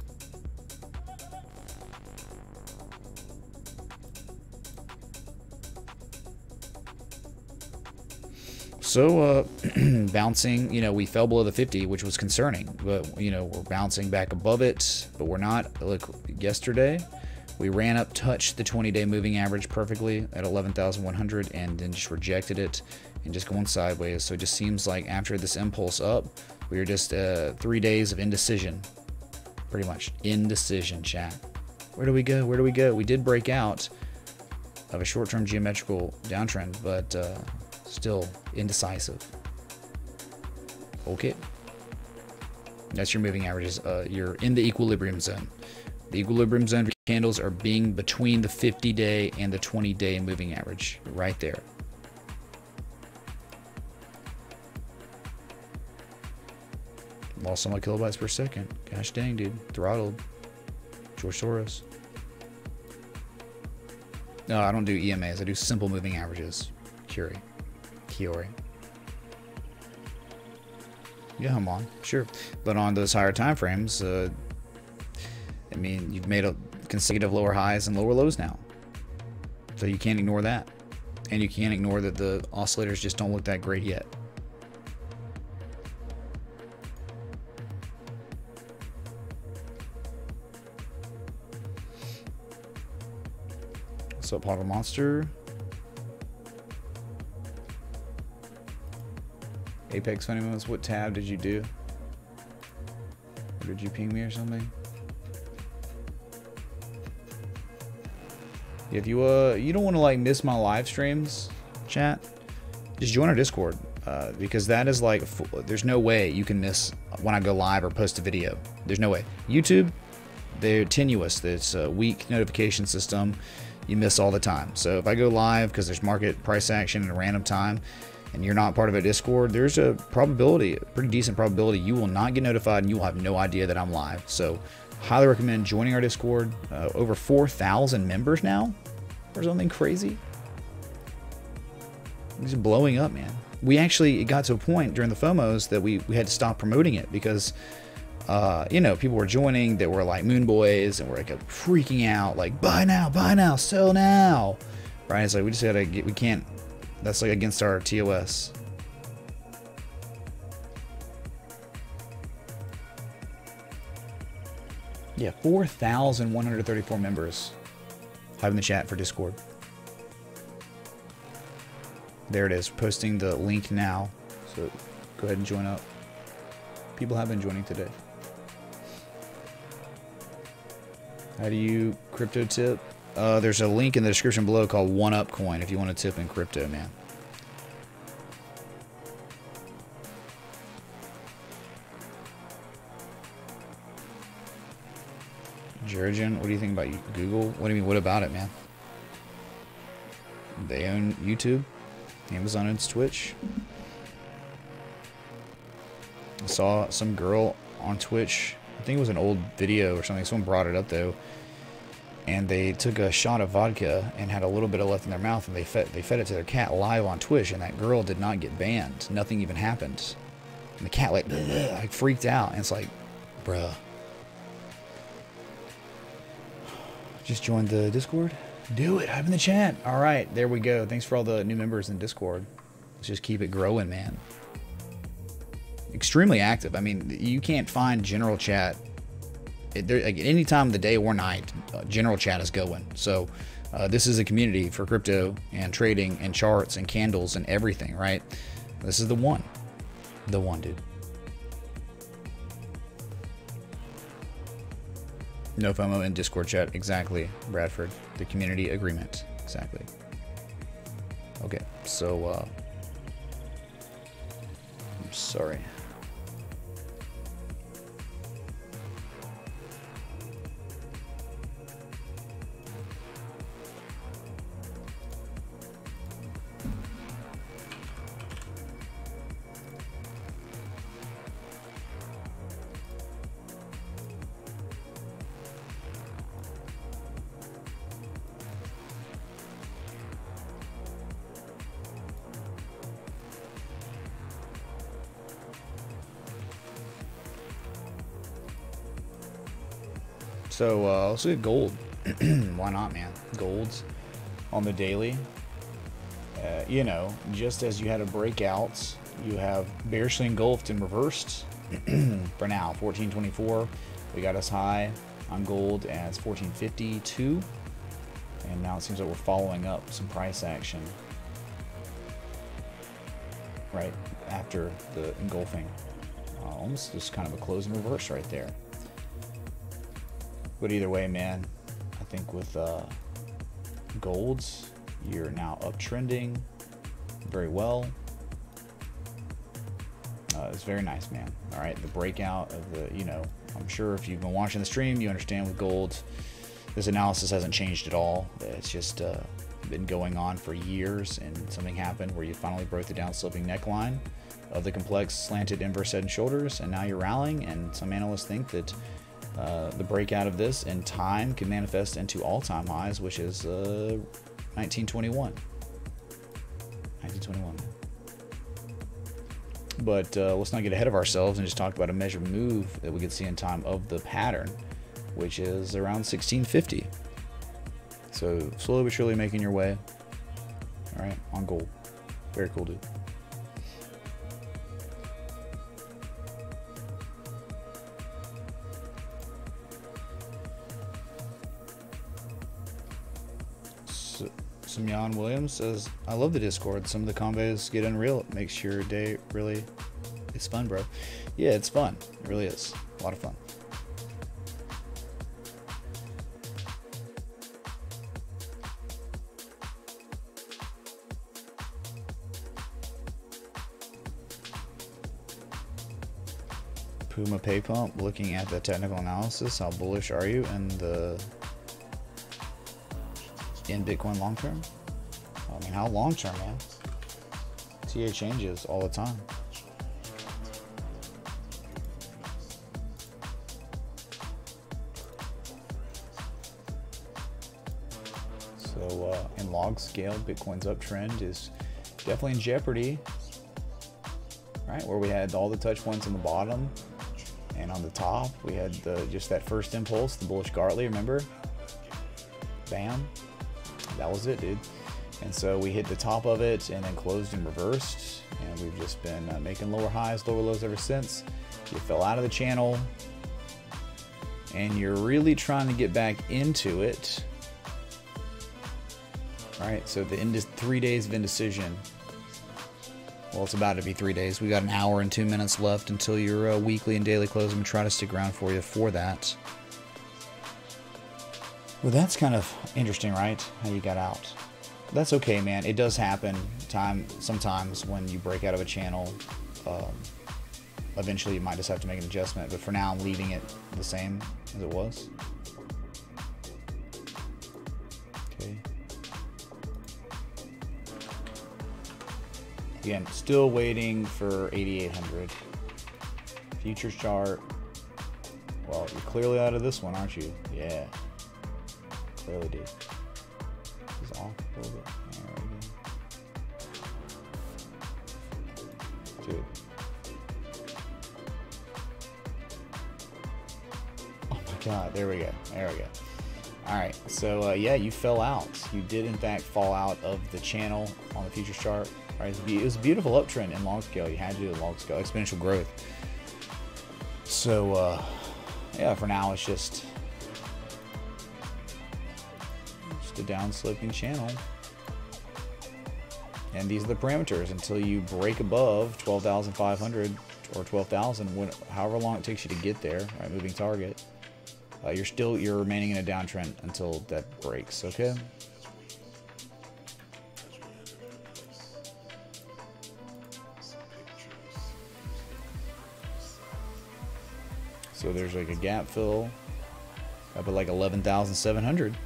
So, uh, [clears throat] bouncing, you know, we fell below the 50, which was concerning, but, you know, we're bouncing back above it, but we're not. Look, yesterday, we ran up, touched the 20 day moving average perfectly at 11,100, and then just rejected it and just going sideways. So it just seems like after this impulse up, we are just uh, three days of indecision. Pretty much. Indecision, chat. Where do we go? Where do we go? We did break out of a short term geometrical downtrend, but uh, still indecisive. Okay. That's your moving averages. Uh, you're in the equilibrium zone. The equilibrium zone candles are being between the 50 day and the 20 day moving average, right there. Lost my kilobytes per second. Gosh dang, dude. Throttled. George Soros. No, I don't do EMAs. I do simple moving averages. Curie. Kiori. Yeah, I'm on. Sure. But on those higher time frames, uh, I mean, you've made a consecutive lower highs and lower lows now. So you can't ignore that. And you can't ignore that the oscillators just don't look that great yet. What's up, Pottle Monster? Apex Funny Moments, what tab did you do? Or did you ping me or something? If you uh you don't want to like miss my live streams, chat, just join our Discord uh, because that is like there's no way you can miss when I go live or post a video. There's no way. YouTube, they're tenuous. It's a weak notification system. You miss all the time. So if I go live because there's market price action at a random time, and you're not part of a Discord, there's a probability, a pretty decent probability, you will not get notified and you will have no idea that I'm live. So highly recommend joining our Discord. Uh, over 4,000 members now, or something crazy. It's blowing up, man. We actually it got to a point during the FOMOs that we, we had to stop promoting it because, uh, you know, people were joining that were like Moon Boys and were like freaking out, like buy now, buy now, sell now, right? It's like we just gotta get, we can't. That's like against our TOS. Yeah, 4,134 members have in the chat for Discord. There it is, posting the link now. So go ahead and join up. People have been joining today. How do you crypto tip? Uh, there's a link in the description below called One Up Coin if you want to tip in crypto, man. Jurgen, what do you think about Google? What do you mean? What about it, man? They own YouTube. Amazon owns Twitch. I saw some girl on Twitch. I think it was an old video or something. Someone brought it up though, and they took a shot of vodka and had a little bit of left in their mouth, and they fed they fed it to their cat live on Twitch, and that girl did not get banned. Nothing even happened. And the cat like, like freaked out, and it's like, bruh. Just joined the Discord. Do it. I'm in the chat. All right, there we go. Thanks for all the new members in Discord. Let's just keep it growing, man. Extremely active. I mean, you can't find general chat at any time of the day or night. Uh, general chat is going. So uh, this is a community for crypto and trading and charts and candles and everything, right? This is the one. The one dude. No FOMO in Discord chat. Exactly, Bradford. The community agreement. Exactly. Okay, so, uh, I'm sorry. So uh, let's at gold. [clears throat] Why not, man? Golds on the daily. Uh, you know, just as you had a breakout, you have bearishly engulfed and reversed. [clears throat] For now, 1424. We got us high on gold as 1452. And now it seems like we're following up some price action right after the engulfing. Uh, almost just kind of a close and reverse right there. But either way, man, I think with uh, golds, you're now uptrending very well. Uh, it's very nice, man. All right, the breakout of the, you know, I'm sure if you've been watching the stream, you understand with gold, this analysis hasn't changed at all. It's just uh, been going on for years, and something happened where you finally broke the down sloping neckline of the complex slanted inverse head and shoulders, and now you're rallying. And some analysts think that uh, the breakout of this in time could manifest into all-time highs, which is uh, 1921. 1921. But uh, let's not get ahead of ourselves and just talk about a measured move that we could see in time of the pattern, which is around 1650. So slowly but surely making your way. All right, on gold. Very cool, dude. Simon Williams says, I love the Discord. Some of the combos get unreal. It makes your day really. It's fun, bro. Yeah, it's fun. It really is. A lot of fun. Puma Pay Pump, looking at the technical analysis, how bullish are you in the in Bitcoin long term? I mean, how long term, man? TA changes all the time. So, uh, in log scale, Bitcoin's uptrend is definitely in jeopardy. Right, where we had all the touch points on the bottom and on the top, we had the, just that first impulse, the bullish Gartley, remember? Bam. That was it, dude. And so we hit the top of it and then closed and reversed. And we've just been uh, making lower highs, lower lows ever since. You fell out of the channel and you're really trying to get back into it. All right, so the end three days of indecision. Well, it's about to be three days. We got an hour and two minutes left until your uh, weekly and daily close. I'm gonna try to stick around for you for that. Well, that's kind of interesting, right? How you got out. That's okay, man. It does happen time sometimes when you break out of a channel. Um, eventually, you might just have to make an adjustment. But for now, I'm leaving it the same as it was. Okay. Again, still waiting for 8800. Futures chart. Well, you're clearly out of this one, aren't you? Yeah. Off a little bit. Go. Dude. Oh my god, there we go. There we go. Alright, so uh, yeah, you fell out. You did in fact fall out of the channel on the futures chart. Right, it was, it was a beautiful uptrend in log scale. You had to do the log scale, exponential growth. So uh, yeah, for now it's just just a down sloping channel. And these are the parameters until you break above 12,500 or 12,000, however long it takes you to get there, right? Moving target. Uh, you're still you're remaining in a downtrend until that breaks. Okay. So there's like a gap fill up at like 11,700.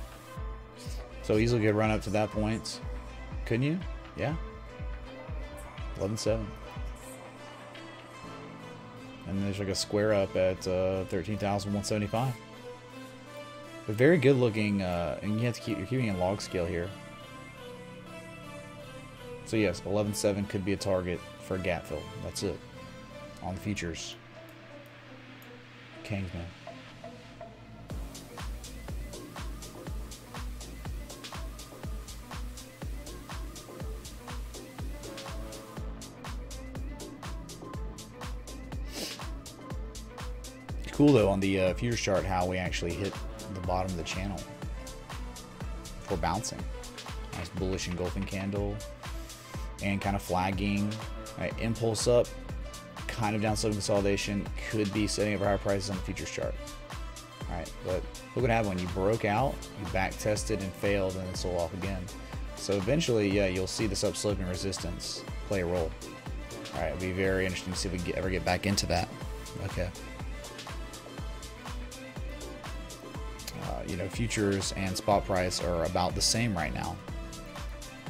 So easily could run up to that point. Couldn't you? Yeah. 11.7. And there's like a square up at uh, 13,175. But very good looking, uh, and you have to keep, you're keeping a log scale here. So yes, 11.7 could be a target for a. That's it. On the futures. Kingsman. Cool though on the uh, futures chart how we actually hit the bottom of the channel for bouncing. Nice bullish engulfing candle and kind of flagging. Right, impulse up, kind of downside consolidation, could be setting up higher prices on the futures chart. All right, but look what happened when you broke out, you back tested and failed, and then sold off again. So eventually, yeah, you'll see this upsloping resistance play a role. All right, it'll be very interesting to see if we ever get back into that. Okay. Uh, you know, futures and spot price are about the same right now.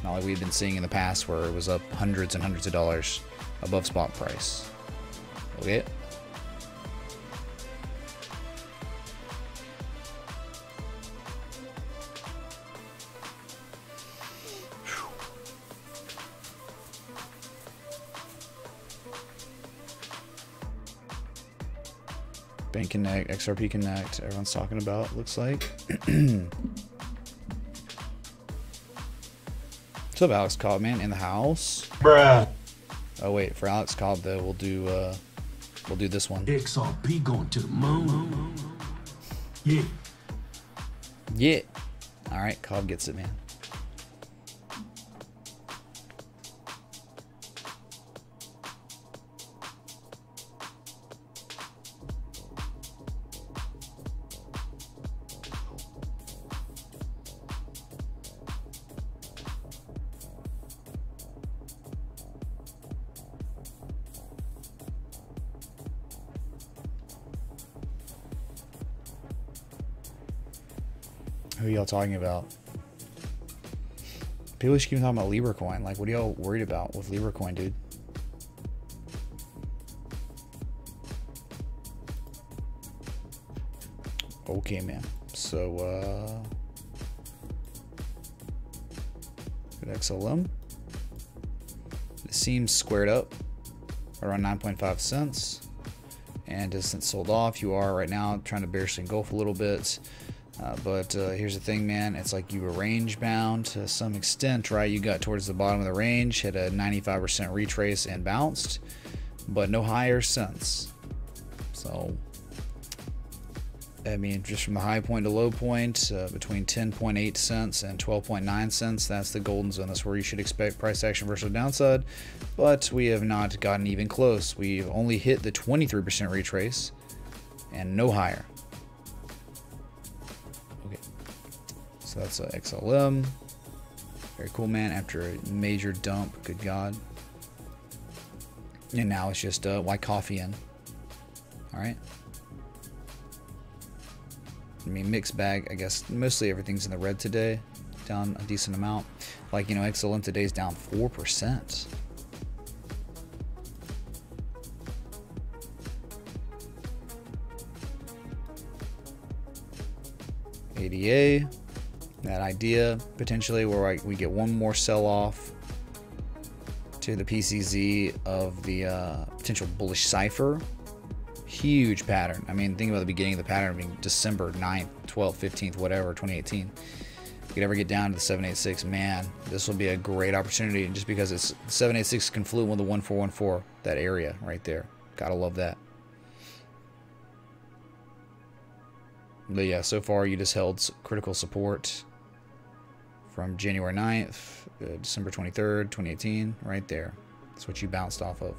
Not like we've been seeing in the past where it was up hundreds and hundreds of dollars above spot price. Okay. Bank Connect, XRP Connect, everyone's talking about, looks like. [clears throat] What's up, Alex Cobb, man? In the house? Bruh. Oh wait, for Alex Cobb though, we'll do uh we'll do this one. XRP going to the moon. Yeah. Yeah. Alright, Cobb gets it, man. Talking about? People just keep talking about Libra coin. Like, what are y'all worried about with Libra coin, dude? Okay, man. So, uh. Good XLM. It seems squared up around 9.5 cents. And has since sold off. You are right now trying to bearishly engulf a little bit. Uh, but uh, here's the thing, man. It's like you were range bound to some extent, right? You got towards the bottom of the range, hit a 95% retrace and bounced, but no higher since. So, I mean, just from the high point to low point, uh, between 10.8 cents and 12.9 cents, that's the golden zone. That's where you should expect price action versus downside. But we have not gotten even close. We've only hit the 23% retrace and no higher. So that's a XLM. Very cool, man. After a major dump, good God. And now it's just uh, in. All right. I mean, mixed bag. I guess mostly everything's in the red today. Down a decent amount. Like you know, XLM today's down four percent. ADA that idea potentially where we get one more sell off to the PCZ of the uh, potential bullish cipher. Huge pattern. I mean, think about the beginning of the pattern being December 9th, 12th, 15th, whatever, 2018. If you could ever get down to the 786, man, this will be a great opportunity just because it's 786 confluent with the 1414, that area right there. Gotta love that. But yeah, so far you just held critical support from January 9th, uh, December 23rd, 2018, right there. That's what you bounced off of.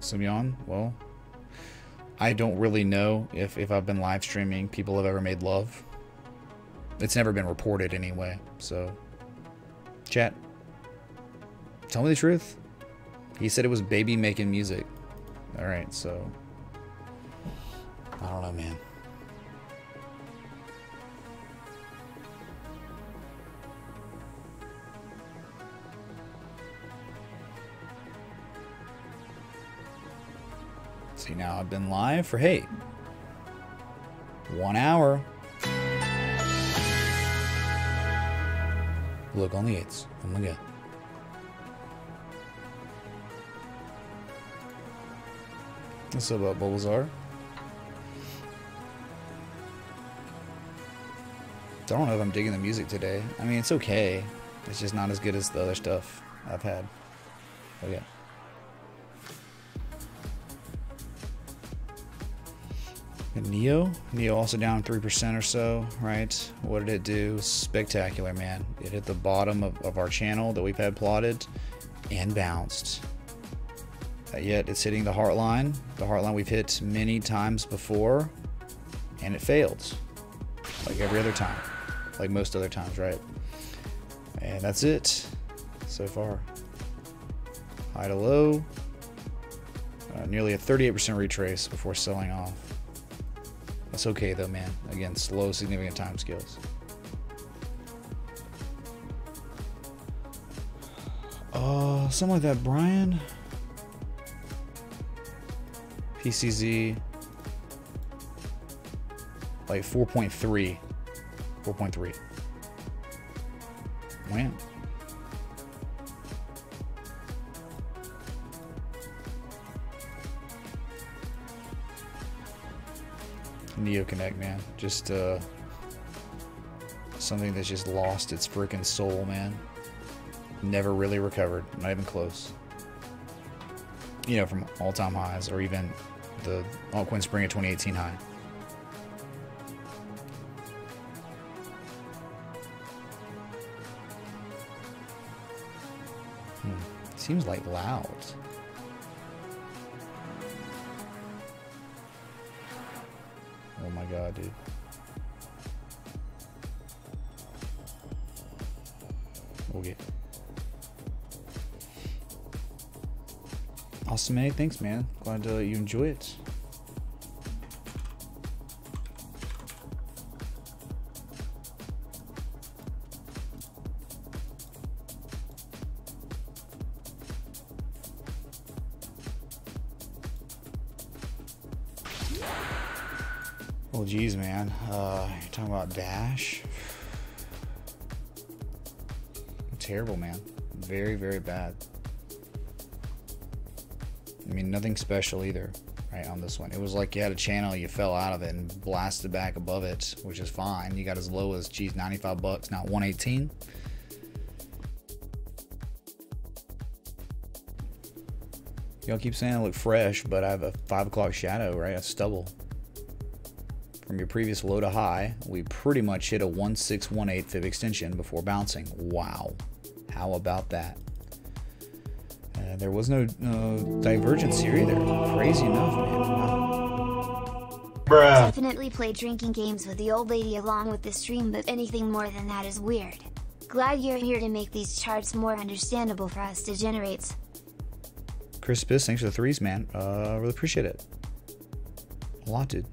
Simeon, well, I don't really know if, if I've been live streaming people have ever made love. It's never been reported anyway, so chat. Tell me the truth. He said it was baby making music. Alright, so I don't know man. See now I've been live for hey one hour. Look on the eights. Oh my god. What's up, Bulbasaur? Don't know if I'm digging the music today. I mean, it's okay. It's just not as good as the other stuff I've had. Okay. And Neo? Neo also down 3% or so, right? What did it do? Spectacular, man. It hit the bottom of, of our channel that we've had plotted and bounced. Uh, yet it's hitting the heart line. The heart line we've hit many times before, and it failed. Like every other time. Like most other times, right? And that's it so far. High to low. Uh, nearly a 38% retrace before selling off. That's okay though, man. Again, slow, significant time scales. Uh, something like that, Brian. PCZ. Like 4.3. 4.3. Man. Neo Connect, man. Just uh, something that's just lost its freaking soul, man. Never really recovered. Not even close. You know, from all-time highs or even the Altcoin Spring of 2018 high. Seems like loud. Oh my god, dude. Okay. Awesome, man. Thanks, man. Glad uh, you enjoy it. Uh, you're talking about Dash? Terrible, man. Very, very bad. I mean, nothing special either, right, on this one. It was like you had a channel, you fell out of it and blasted back above it, which is fine. You got as low as, geez, 95 bucks, not 118. Y'all keep saying I look fresh, but I have a 5 o'clock shadow, right? A stubble. From your previous low to high, we pretty much hit a 1618 fib extension before bouncing. Wow. How about that? Uh, there was no, no divergence here either. Crazy enough, man. Wow. Bruh. Definitely play drinking games with the old lady along with the stream, but anything more than that is weird. Glad you're here to make these charts more understandable for us degenerates. Crispus, thanks for the threes, man. Uh, really appreciate it. A lot, dude.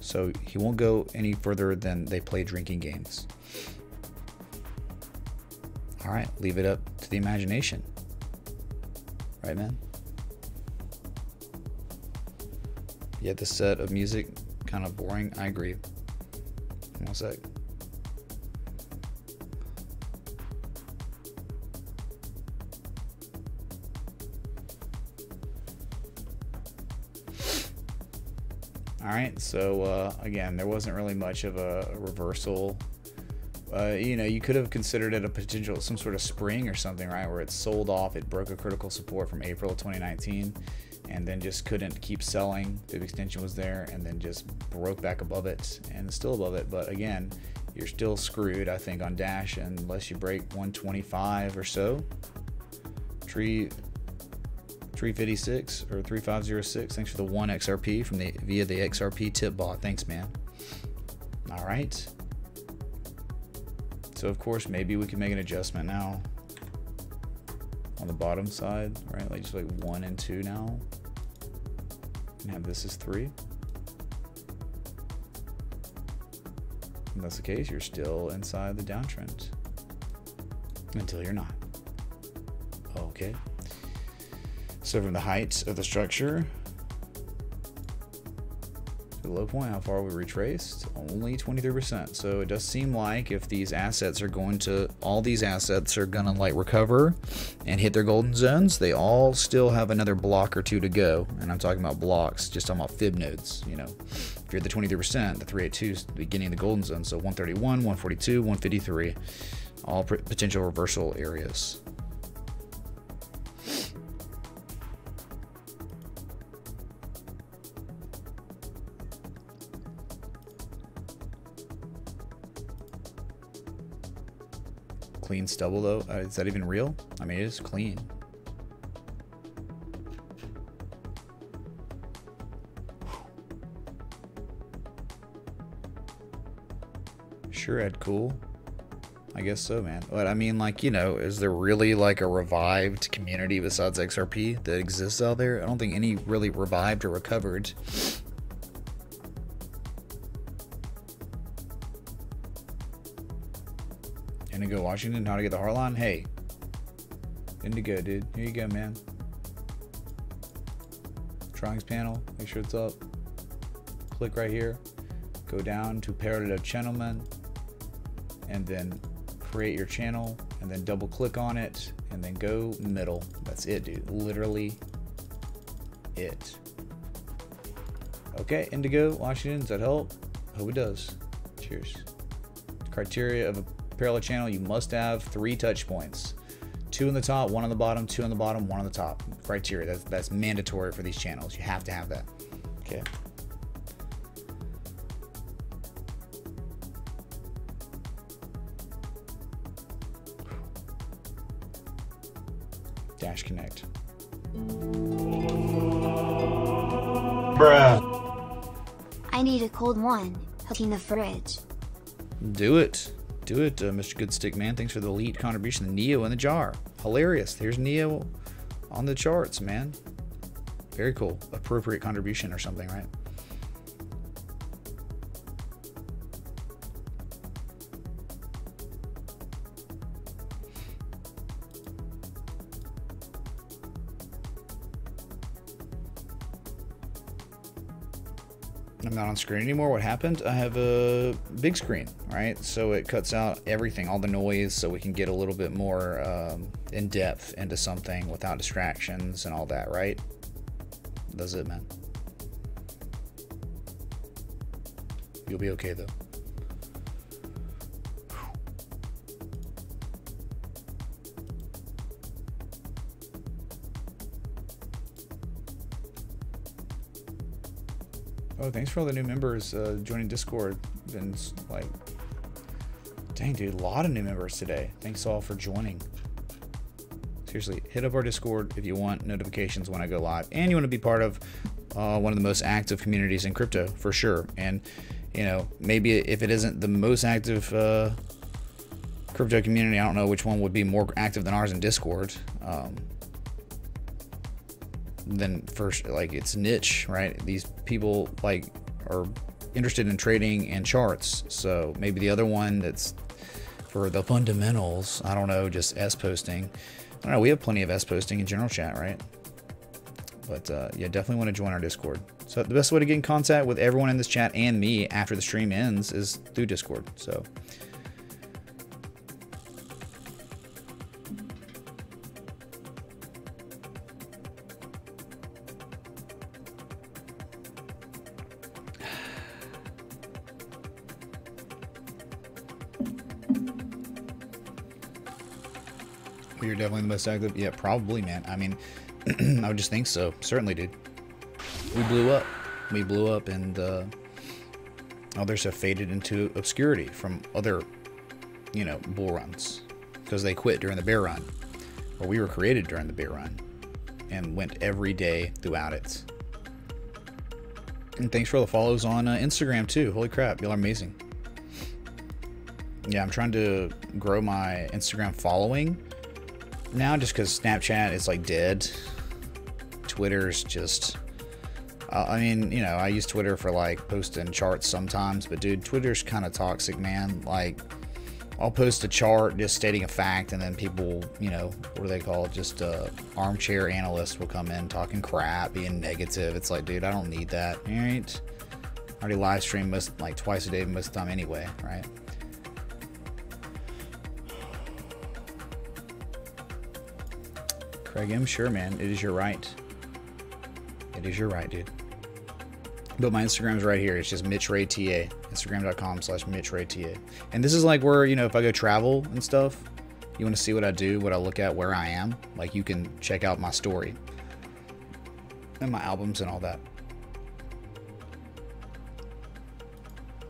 So he won't go any further than they play drinking games. All right, leave it up to the imagination. Right, man? Yet the set of music kind of boring. I agree. One sec. All right, so uh, again, there wasn't really much of a, reversal. Uh, you know, you could have considered it a potential, some sort of spring or something, right? Where it sold off, it broke a critical support from April of 2019, and then just couldn't keep selling. Fib extension was there and then just broke back above it and still above it. But again, you're still screwed, I think, on Dash unless you break 125 or so. Tree 356 or 3506. Thanks for the one XRP from the via the XRP tip bot. Thanks, man. All right. So of course, maybe we can make an adjustment now on the bottom side, right? Like just like one and two now. And have this as three. If that's the case, you're still inside the downtrend until you're not. Okay. So from the height of the structure to the low point, how far we retraced? Only 23%. So it does seem like if these assets are going to, all these assets are going to like recover and hit their golden zones, they all still have another block or two to go. And I'm talking about blocks, just talking about fib nodes, you know. If you're at the 23%, the 382 is beginning of the golden zone. So 131, 142, 153, all potential reversal areas. Clean stubble though? Uh, is that even real? I mean, it is clean. Sure, Ed, cool. I guess so, man. But I mean, like, you know, is there really like a revived community besides XRP that exists out there? I don't think any really revived or recovered Washington, how to get the Heartline? Hey, Indigo, dude. Here you go, man. Drawings panel, make sure it's up. Click right here. Go down to Parallel Channelman and then create your channel and then double click on it and then go middle. That's it, dude. Literally it. Okay, Indigo, Washington, does that help? Hope it does. Cheers. Criteria of a parallel channel, you must have three touch points. Two on the top, one on the bottom, two on the bottom, one on the top. Criteria. That's, that's mandatory for these channels. You have to have that. Okay. Dash Connect. Bruh. I need a cold one. Hooking the fridge. Do it do it, uh, Mr. Goodstick Man. Thanks for the elite contribution. The Neo in the jar. Hilarious. There's Neo on the charts, man. Very cool. Appropriate contribution or something, right? I'm not on screen anymore. What happened? I have a big screen, right? So it cuts out everything, all the noise, so we can get a little bit more um, in depth into something without distractions and all that, right? That's it, man. You'll be okay, though. Oh, thanks for all the new members uh, joining Discord. Been like, dang, dude, a lot of new members today. Thanks all for joining. Seriously, hit up our Discord if you want notifications when I go live, and you want to be part of uh, one of the most active communities in crypto for sure. And you know, maybe if it isn't the most active uh, crypto community, I don't know which one would be more active than ours in Discord. Um, then first like it's niche right? These people like are interested in trading and charts. So maybe the other one that's for the fundamentals i don't know just s posting. I don't know we have plenty of s posting in general chat right? But uh, yeah definitely want to join our discord. So the best way to get in contact with everyone in this chat and me after the stream ends is through discord. So most active. Yeah, probably, man. I mean, [clears throat] I would just think so. Certainly, dude. we blew up. We blew up, and uh, others have faded into obscurity from other, you know, bull runs because they quit during the bear run, or we were created during the bear run, and went every day throughout it. And thanks for all the follows on uh, Instagram too. Holy crap, y'all are amazing. Yeah, I'm trying to grow my Instagram following now just because Snapchat is like dead. Twitter's just. Uh, I mean, you know, I use Twitter for like posting charts sometimes, but dude, Twitter's kind of toxic, man. Like, I'll post a chart just stating a fact, and then people, you know, what do they call it? Just uh, armchair analysts will come in talking crap, being negative. It's like, dude, I don't need that. All right. I already live stream most like twice a day most of the time anyway, right? Craig M, sure, man. It is your right. It is your right, dude. But my Instagram's right here. It's just Mitch Ray TA. Instagram.com slash Mitch Ray TA. And this is like where, you know, if I go travel and stuff, you want to see what I do, what I look at, where I am, like you can check out my story and my albums and all that.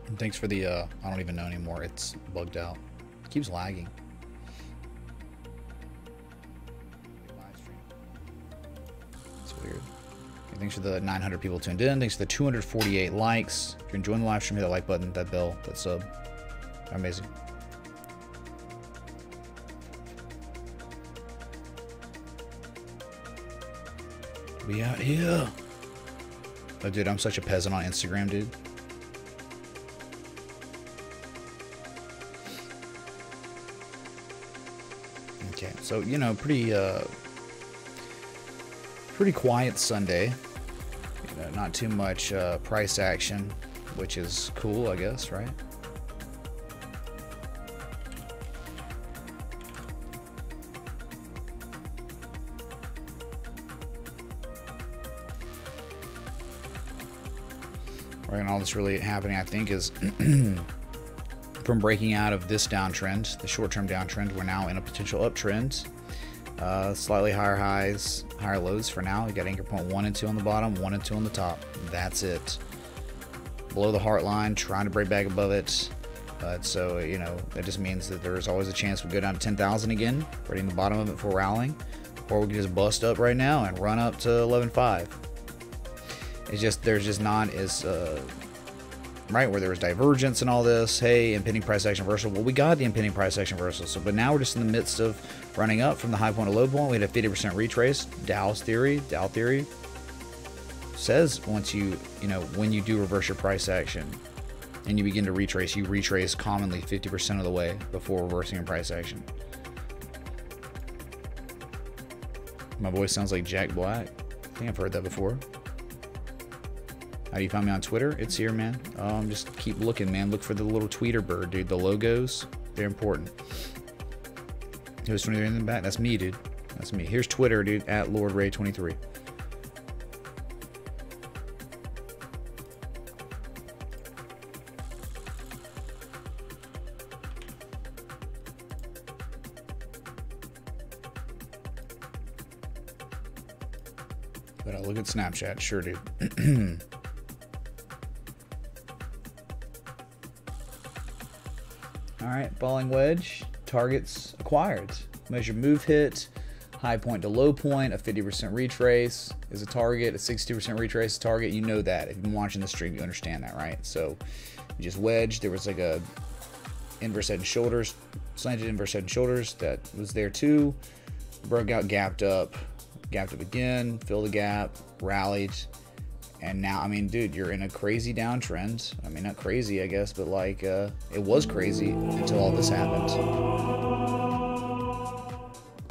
And thanks for the, uh, I don't even know anymore. It's bugged out. It keeps lagging. Weird. Okay, thanks for the 900 people tuned in. Thanks for the 248 likes. If you're enjoying the live stream, hit that like button, that bell, that sub. Amazing. We out here. Oh, dude, I'm such a peasant on Instagram, dude. Okay, so you know, pretty uh, pretty quiet Sunday. You know, not too much uh, price action, which is cool, I guess, right? Right, and all that's really happening, I think, is [clears throat] from breaking out of this downtrend, the short-term downtrend, we're now in a potential uptrend. Uh, slightly higher highs, higher lows for now. We got anchor point one and two on the bottom, one and two on the top. That's it. Below the heart line, trying to break back above it. But so you know that just means that there's always a chance we go down to 10,000 again, right in the bottom of it for rallying, or we can just bust up right now and run up to 11.5. It's just there's just not as uh, right where there was divergence and all this. Hey, impending price action reversal. Well, we got the impending price action reversal. So, but now we're just in the midst of running up from the high point to low point. We had a 50% retrace. Dow's theory, Dow theory says once you you know when you do reverse your price action and you begin to retrace, you retrace commonly 50% of the way before reversing your price action. My voice sounds like Jack Black. I think I've heard that before. How do you find me on Twitter? It's here, man. Um, just keep looking, man. Look for the little tweeter bird, dude. The logos, they're important. Who's 23 in the back? That's me, dude. That's me. Here's Twitter, dude, at Lord Ray 23. But I look at Snapchat, sure, dude. [clears throat] All right, falling wedge, targets acquired. Measure move hit, high point to low point, a 50% retrace is a target, a 60% retrace target. You know that. If you've been watching the stream, you understand that, right? So you just wedge. There was like a inverse head and shoulders, slanted inverse head and shoulders that was there too. Broke out, gapped up, gapped up again, filled the gap, rallied, and now i mean dude you're in a crazy downtrend i mean not crazy i guess but like uh, it was crazy until all this happened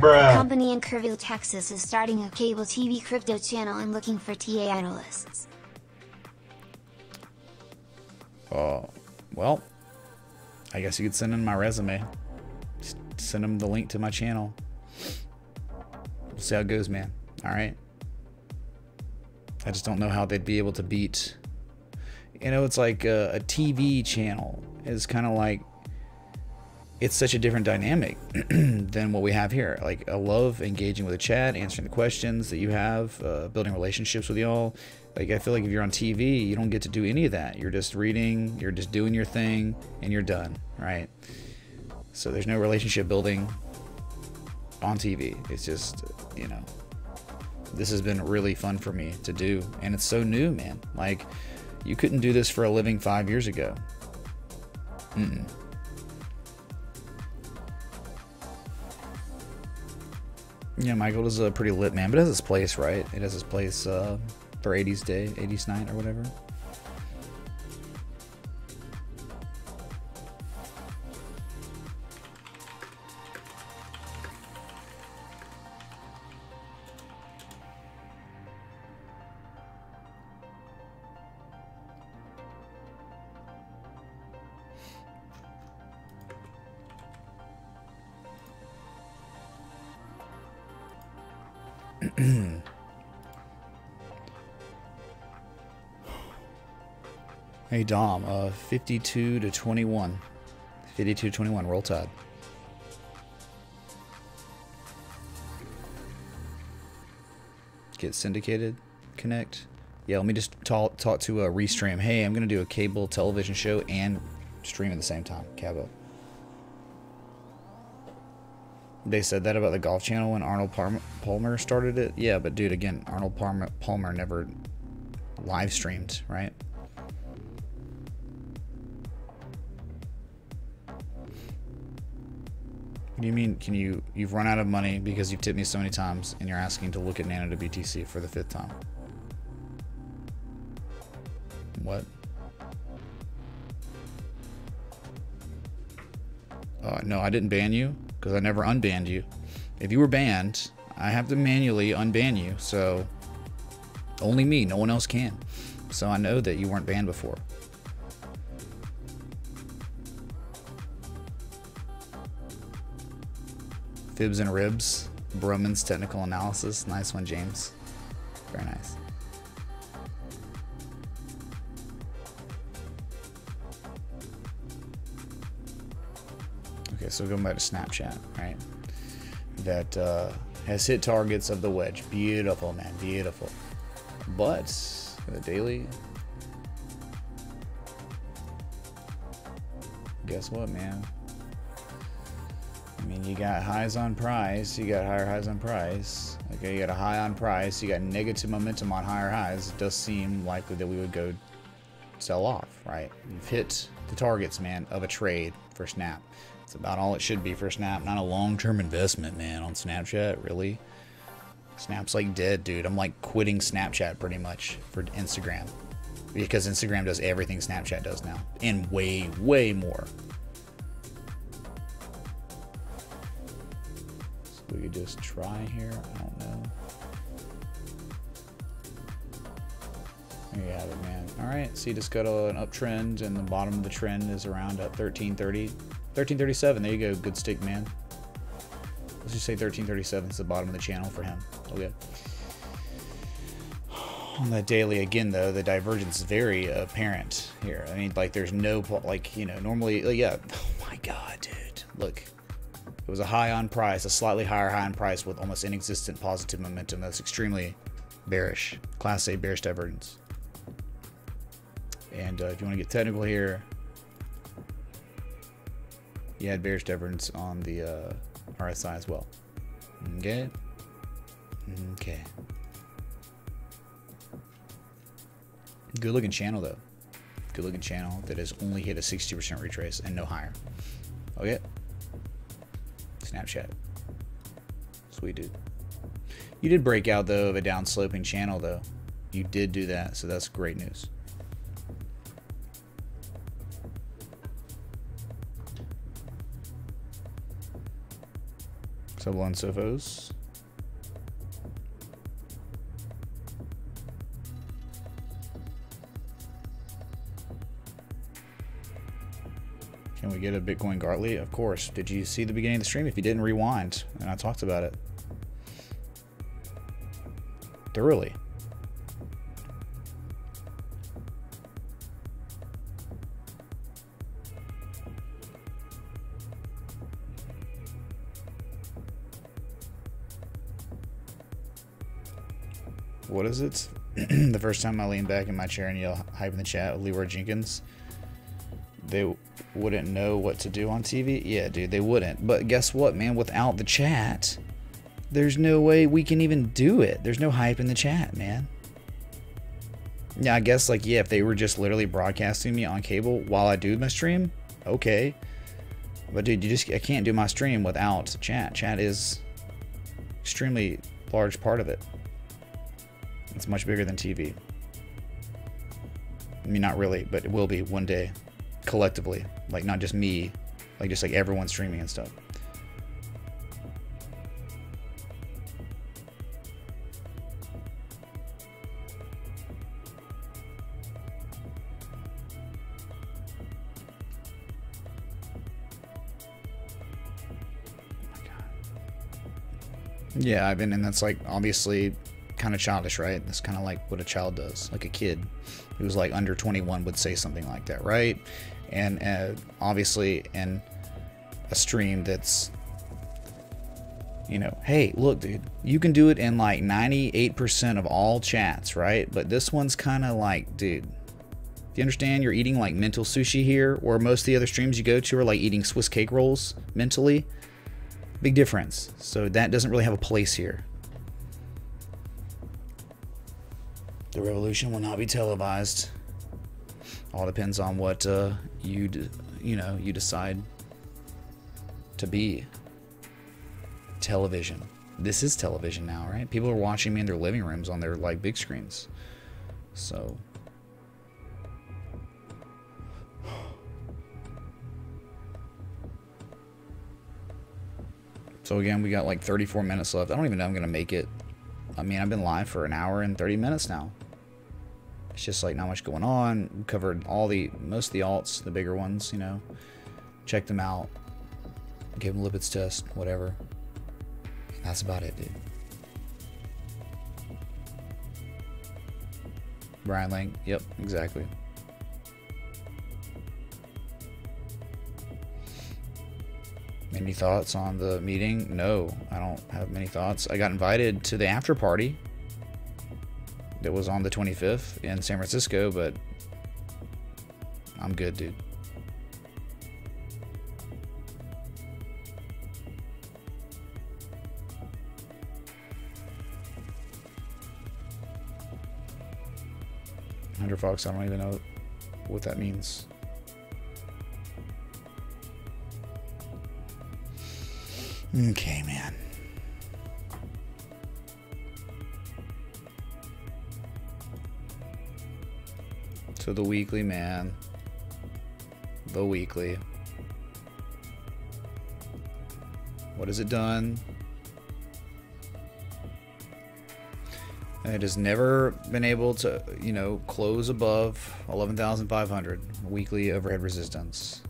A Bruh. company in Kerrville, Texas is starting a cable TV crypto channel and looking for TA analysts. oh well i guess you could send in my resume Just send them the link to my channel we'll see how it goes man all right i just don't know how they'd be able to beat you know it's like a, a tv channel is kind of like it's such a different dynamic [clears throat] than what we have here. Like I love engaging with the chat, answering the questions that you have, uh, building relationships with y'all. Like I feel like if you're on TV, you don't get to do any of that. You're just reading, you're just doing your thing, and you're done, right? So there's no relationship building on TV. It's just, you know, this has been really fun for me to do, and it's so new, man. Like you couldn't do this for a living five years ago. Mm-mm. Yeah, Michael is a pretty lit man, but it has its place, right? It has its place uh, for 80s day, 80s night, or whatever. [clears throat] Hey Dom, uh, 52 to 21. 52 to 21, roll tide. Get syndicated, connect. Yeah, let me just talk, talk to a restream. Hey, I'm going to do a cable television show and stream at the same time. Cabo. They said that about the Golf Channel when Arnold Palmer, started it. Yeah, but dude, again, Arnold Palmer, Palmer never live streamed, right? What do you mean? Can you? You've run out of money because you've tipped me so many times, and you're asking to look at Nano to BTC for the fifth time. What? Uh, no, I didn't ban you because I never unbanned you. If you were banned, I have to manually unban you. So only me, no one else can. So I know that you weren't banned before. Fibs and Ribs, Broman's Technical Analysis. Nice one, James. Very nice. Okay, so going back to Snapchat, right? That uh, has hit targets of the wedge. Beautiful, man. Beautiful. But the daily. Guess what, man? I mean, you got highs on price, you got higher highs on price. Okay, you got a high on price, you got negative momentum on higher highs. It does seem likely that we would go sell off, right? You've hit the targets, man, of a trade for Snap. It's about all it should be for Snap, not a long-term investment, man, on Snapchat, really. Snap's like dead, dude. I'm like quitting Snapchat pretty much for Instagram. Because Instagram does everything Snapchat does now. And way, way more. So we could just try here. I don't know. There you have it, man. All right, see, just got an uptrend, and the bottom of the trend is around at 1330. 1337, there you go. Good stick, man. Let's just say 1337 is the bottom of the channel for him. Okay. On that daily, again, though, the divergence is very apparent here. I mean, like, there's no, like, you know, normally, like, yeah. [laughs] Oh my god, dude. Look. It was a high on price, a slightly higher high on price with almost inexistent positive momentum. That's extremely bearish. Class A bearish divergence. And uh, if you want to get technical here, you had bearish divergence on the uh, RSI as well. Okay. Okay. Good looking channel though. Good looking channel that has only hit a 60% retrace and no higher. Okay. Snapchat. Sweet dude. You did break out though of a downsloping channel though. You did do that, so that's great news. Sublon Sophos. Can we get a Bitcoin Gartley? Of course. Did you see the beginning of the stream? If you didn't, rewind. And I talked about it. Thoroughly. What is it? [clears throat] the first time I lean back in my chair and yell hype in the chat with Leroy Jenkins, they wouldn't know what to do on TV. Yeah, dude, they wouldn't. But guess what, man? Without the chat, there's no way we can even do it. There's no hype in the chat, man. Yeah, I guess like yeah, if they were just literally broadcasting me on cable while I do my stream, okay. But dude, you just I can't do my stream without chat. Chat is extremely large part of it. It's much bigger than TV. I mean, not really, but it will be one day, collectively. Like not just me, like just like everyone streaming and stuff. Oh yeah, I've been, and that's like obviously kind of childish, right? That's kind of like what a child does, like a kid who's like under 21 would say something like that, right? And uh, obviously, in a stream that's, you know, hey, look, dude, you can do it in like 98% of all chats, right? But this one's kind of like, dude, do you understand? You're eating like mental sushi here, or most of the other streams you go to are like eating Swiss cake rolls mentally. Big difference. So that doesn't really have a place here. The revolution will not be televised. All depends on what uh, you you know you decide to be. Television. This is television now, right? People are watching me in their living rooms on their like big screens. So So again, we got like 34 minutes left. I don't even know I'm gonna make it. I mean, I've been live for an hour and 30 minutes now. It's just like not much going on. We covered all the most of the alts, the bigger ones, you know. Check them out. Give them lipids test, whatever. That's about it, dude. Brian Lang. Yep, exactly. Any thoughts on the meeting? No, I don't have many thoughts. I got invited to the after party that was on the 25th in San Francisco, but I'm good, dude. Hunter Fox, I don't even know what that means. Okay, man. So the weekly, man. The weekly. What has it done? It has never been able to, you know, close above 11,500 weekly overhead resistance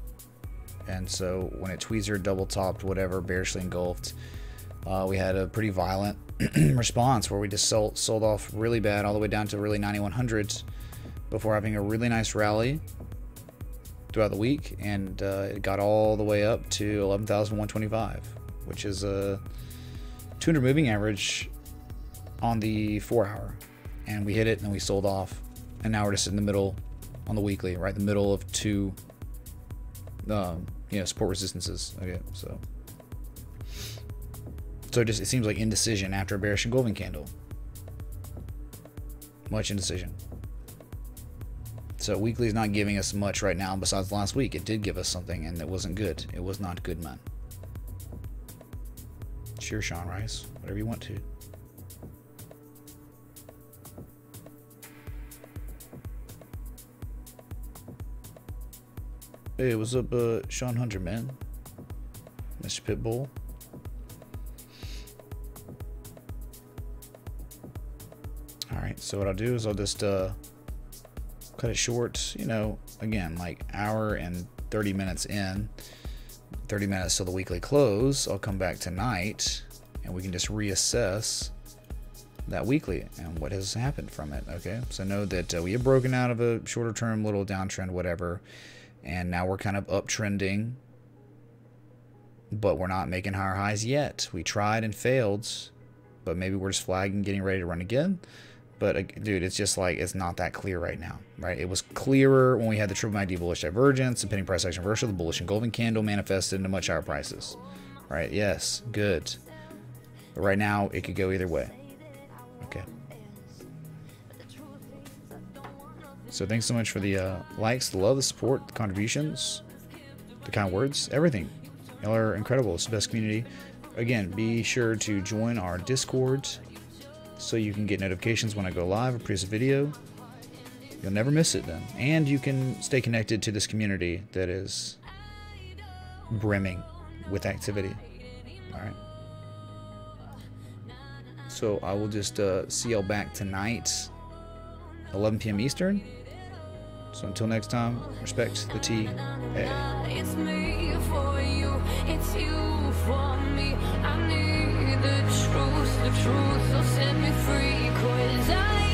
and so when it tweezer double topped whatever bearishly engulfed uh, we had a pretty violent [clears throat] response where we just sold, sold off really bad all the way down to really 9100s before having a really nice rally throughout the week and uh, it got all the way up to 11,125 which is a 200 moving average on the four hour and we hit it and then we sold off and now we're just in the middle on the weekly right the middle of two um, you know, support resistances. Okay, so so it just it seems like indecision after a bearish engulfing candle. Much indecision. So weekly is not giving us much right now. Besides last week, it did give us something, and it wasn't good. It was not good, man. Sure, Sean Rice, whatever you want to. Hey, what's up, uh, Sean Hunter, man? Mr. Pitbull. Alright, so what I'll do is I'll just, uh, cut it short, you know, again, like hour and 30 minutes in. 30 minutes till the weekly close. I'll come back tonight and we can just reassess that weekly and what has happened from it. Okay, so know that uh, we have broken out of a shorter term little downtrend, whatever and now we're kind of uptrending but we're not making higher highs yet we tried and failed but maybe we're just flagging getting ready to run again But uh, dude, it's just like it's not that clear right now, right? It was clearer when we had the triple MACD bullish divergence, the pending price action reversal, the bullish engulfing candle manifested into much higher prices, right? Yes, good. But right now, it could go either way. Okay. So thanks so much for the uh, likes, the love, the support, the contributions, the kind words, everything. Y'all are incredible. It's the best community. Again, be sure to join our Discord so you can get notifications when I go live or produce a video. You'll never miss it then. And you can stay connected to this community that is brimming with activity. All right. So I will just uh, see y'all back tonight, 11 p.m. Eastern. So until next time, respect the T. It's truth, the truth will set me free. Cause I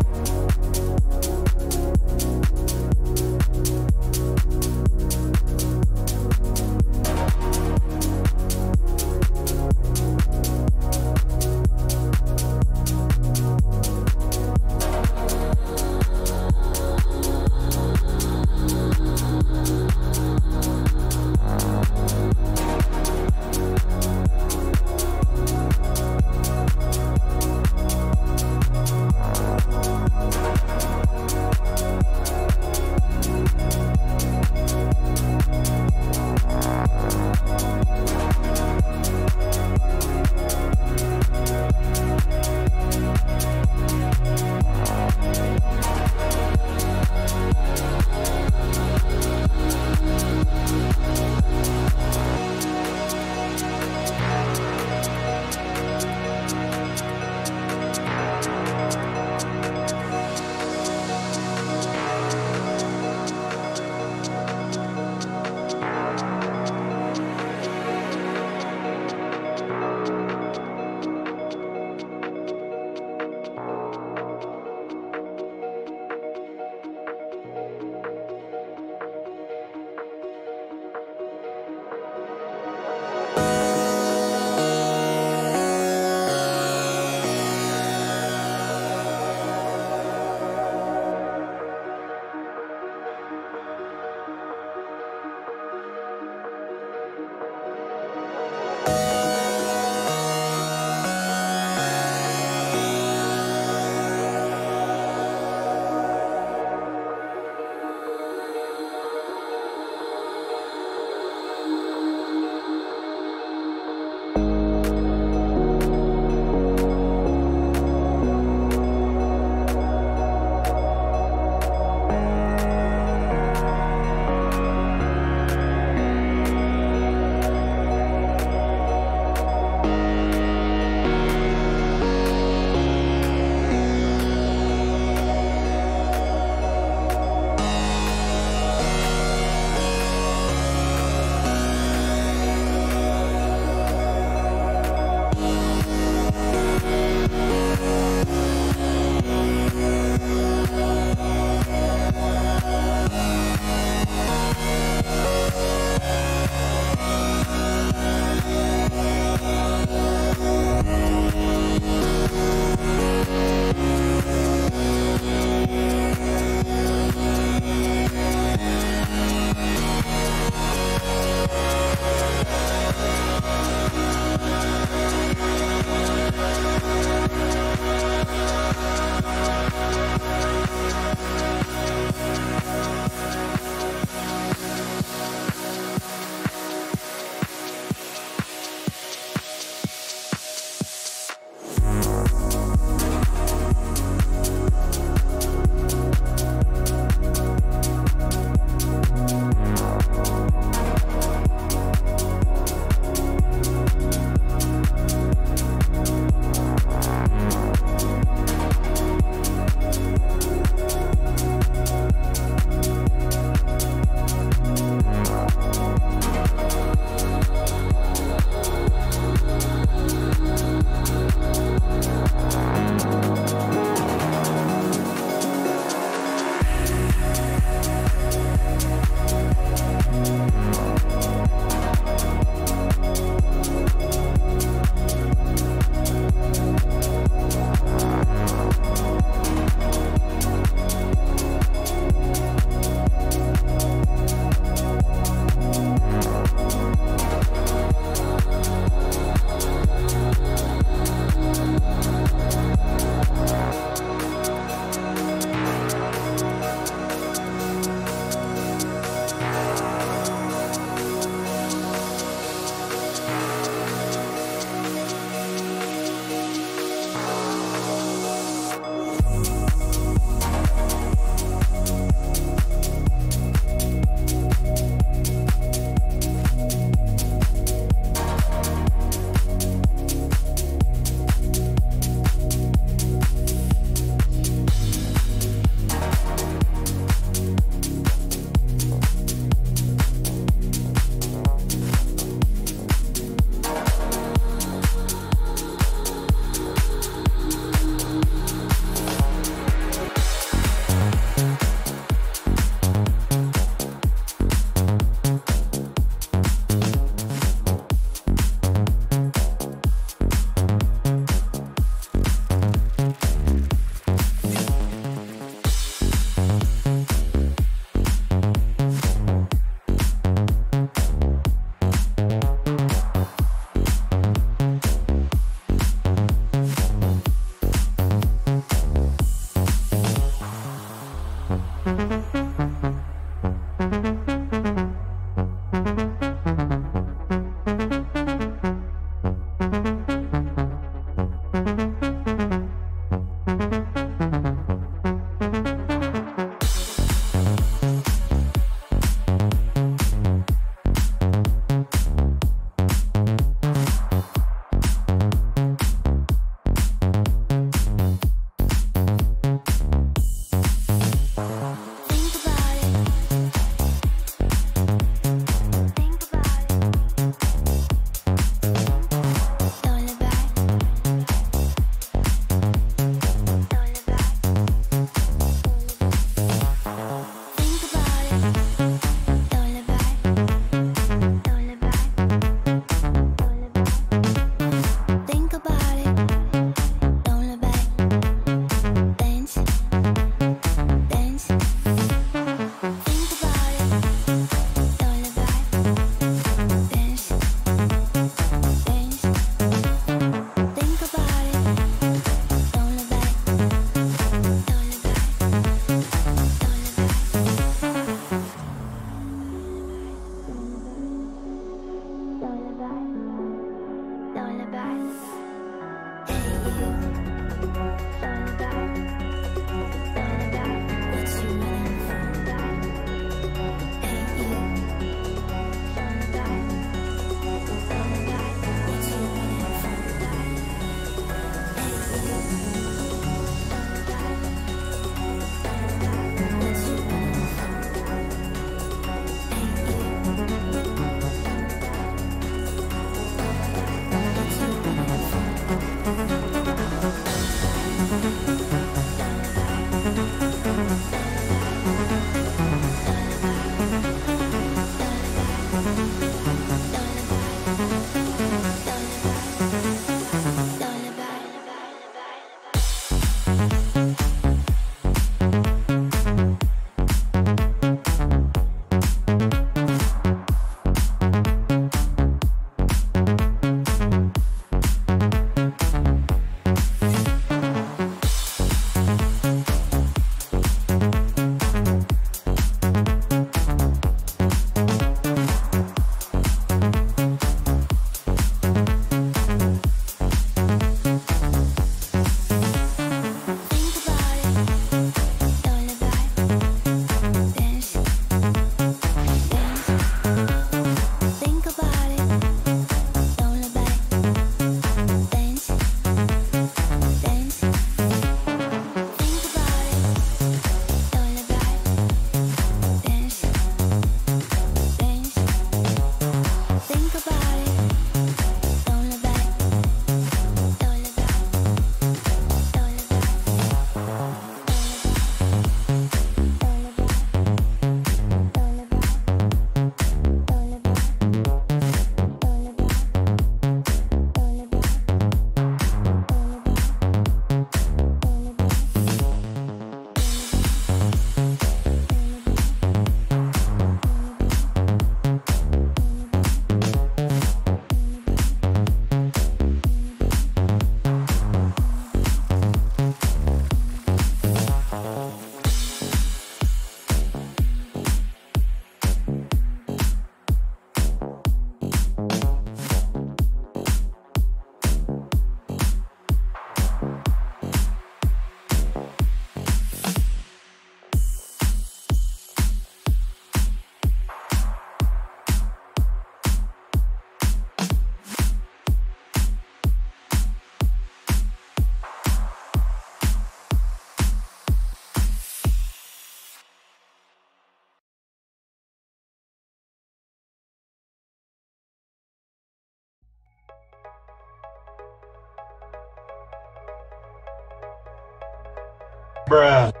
Bruh.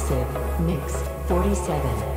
New Progressive Mix 47.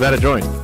That a joint?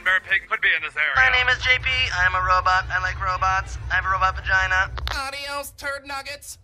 Evidence Bear Pig could be in this area. My name is JP. I am a robot. I like robots. I have a robot vagina. Adios, turd nuggets.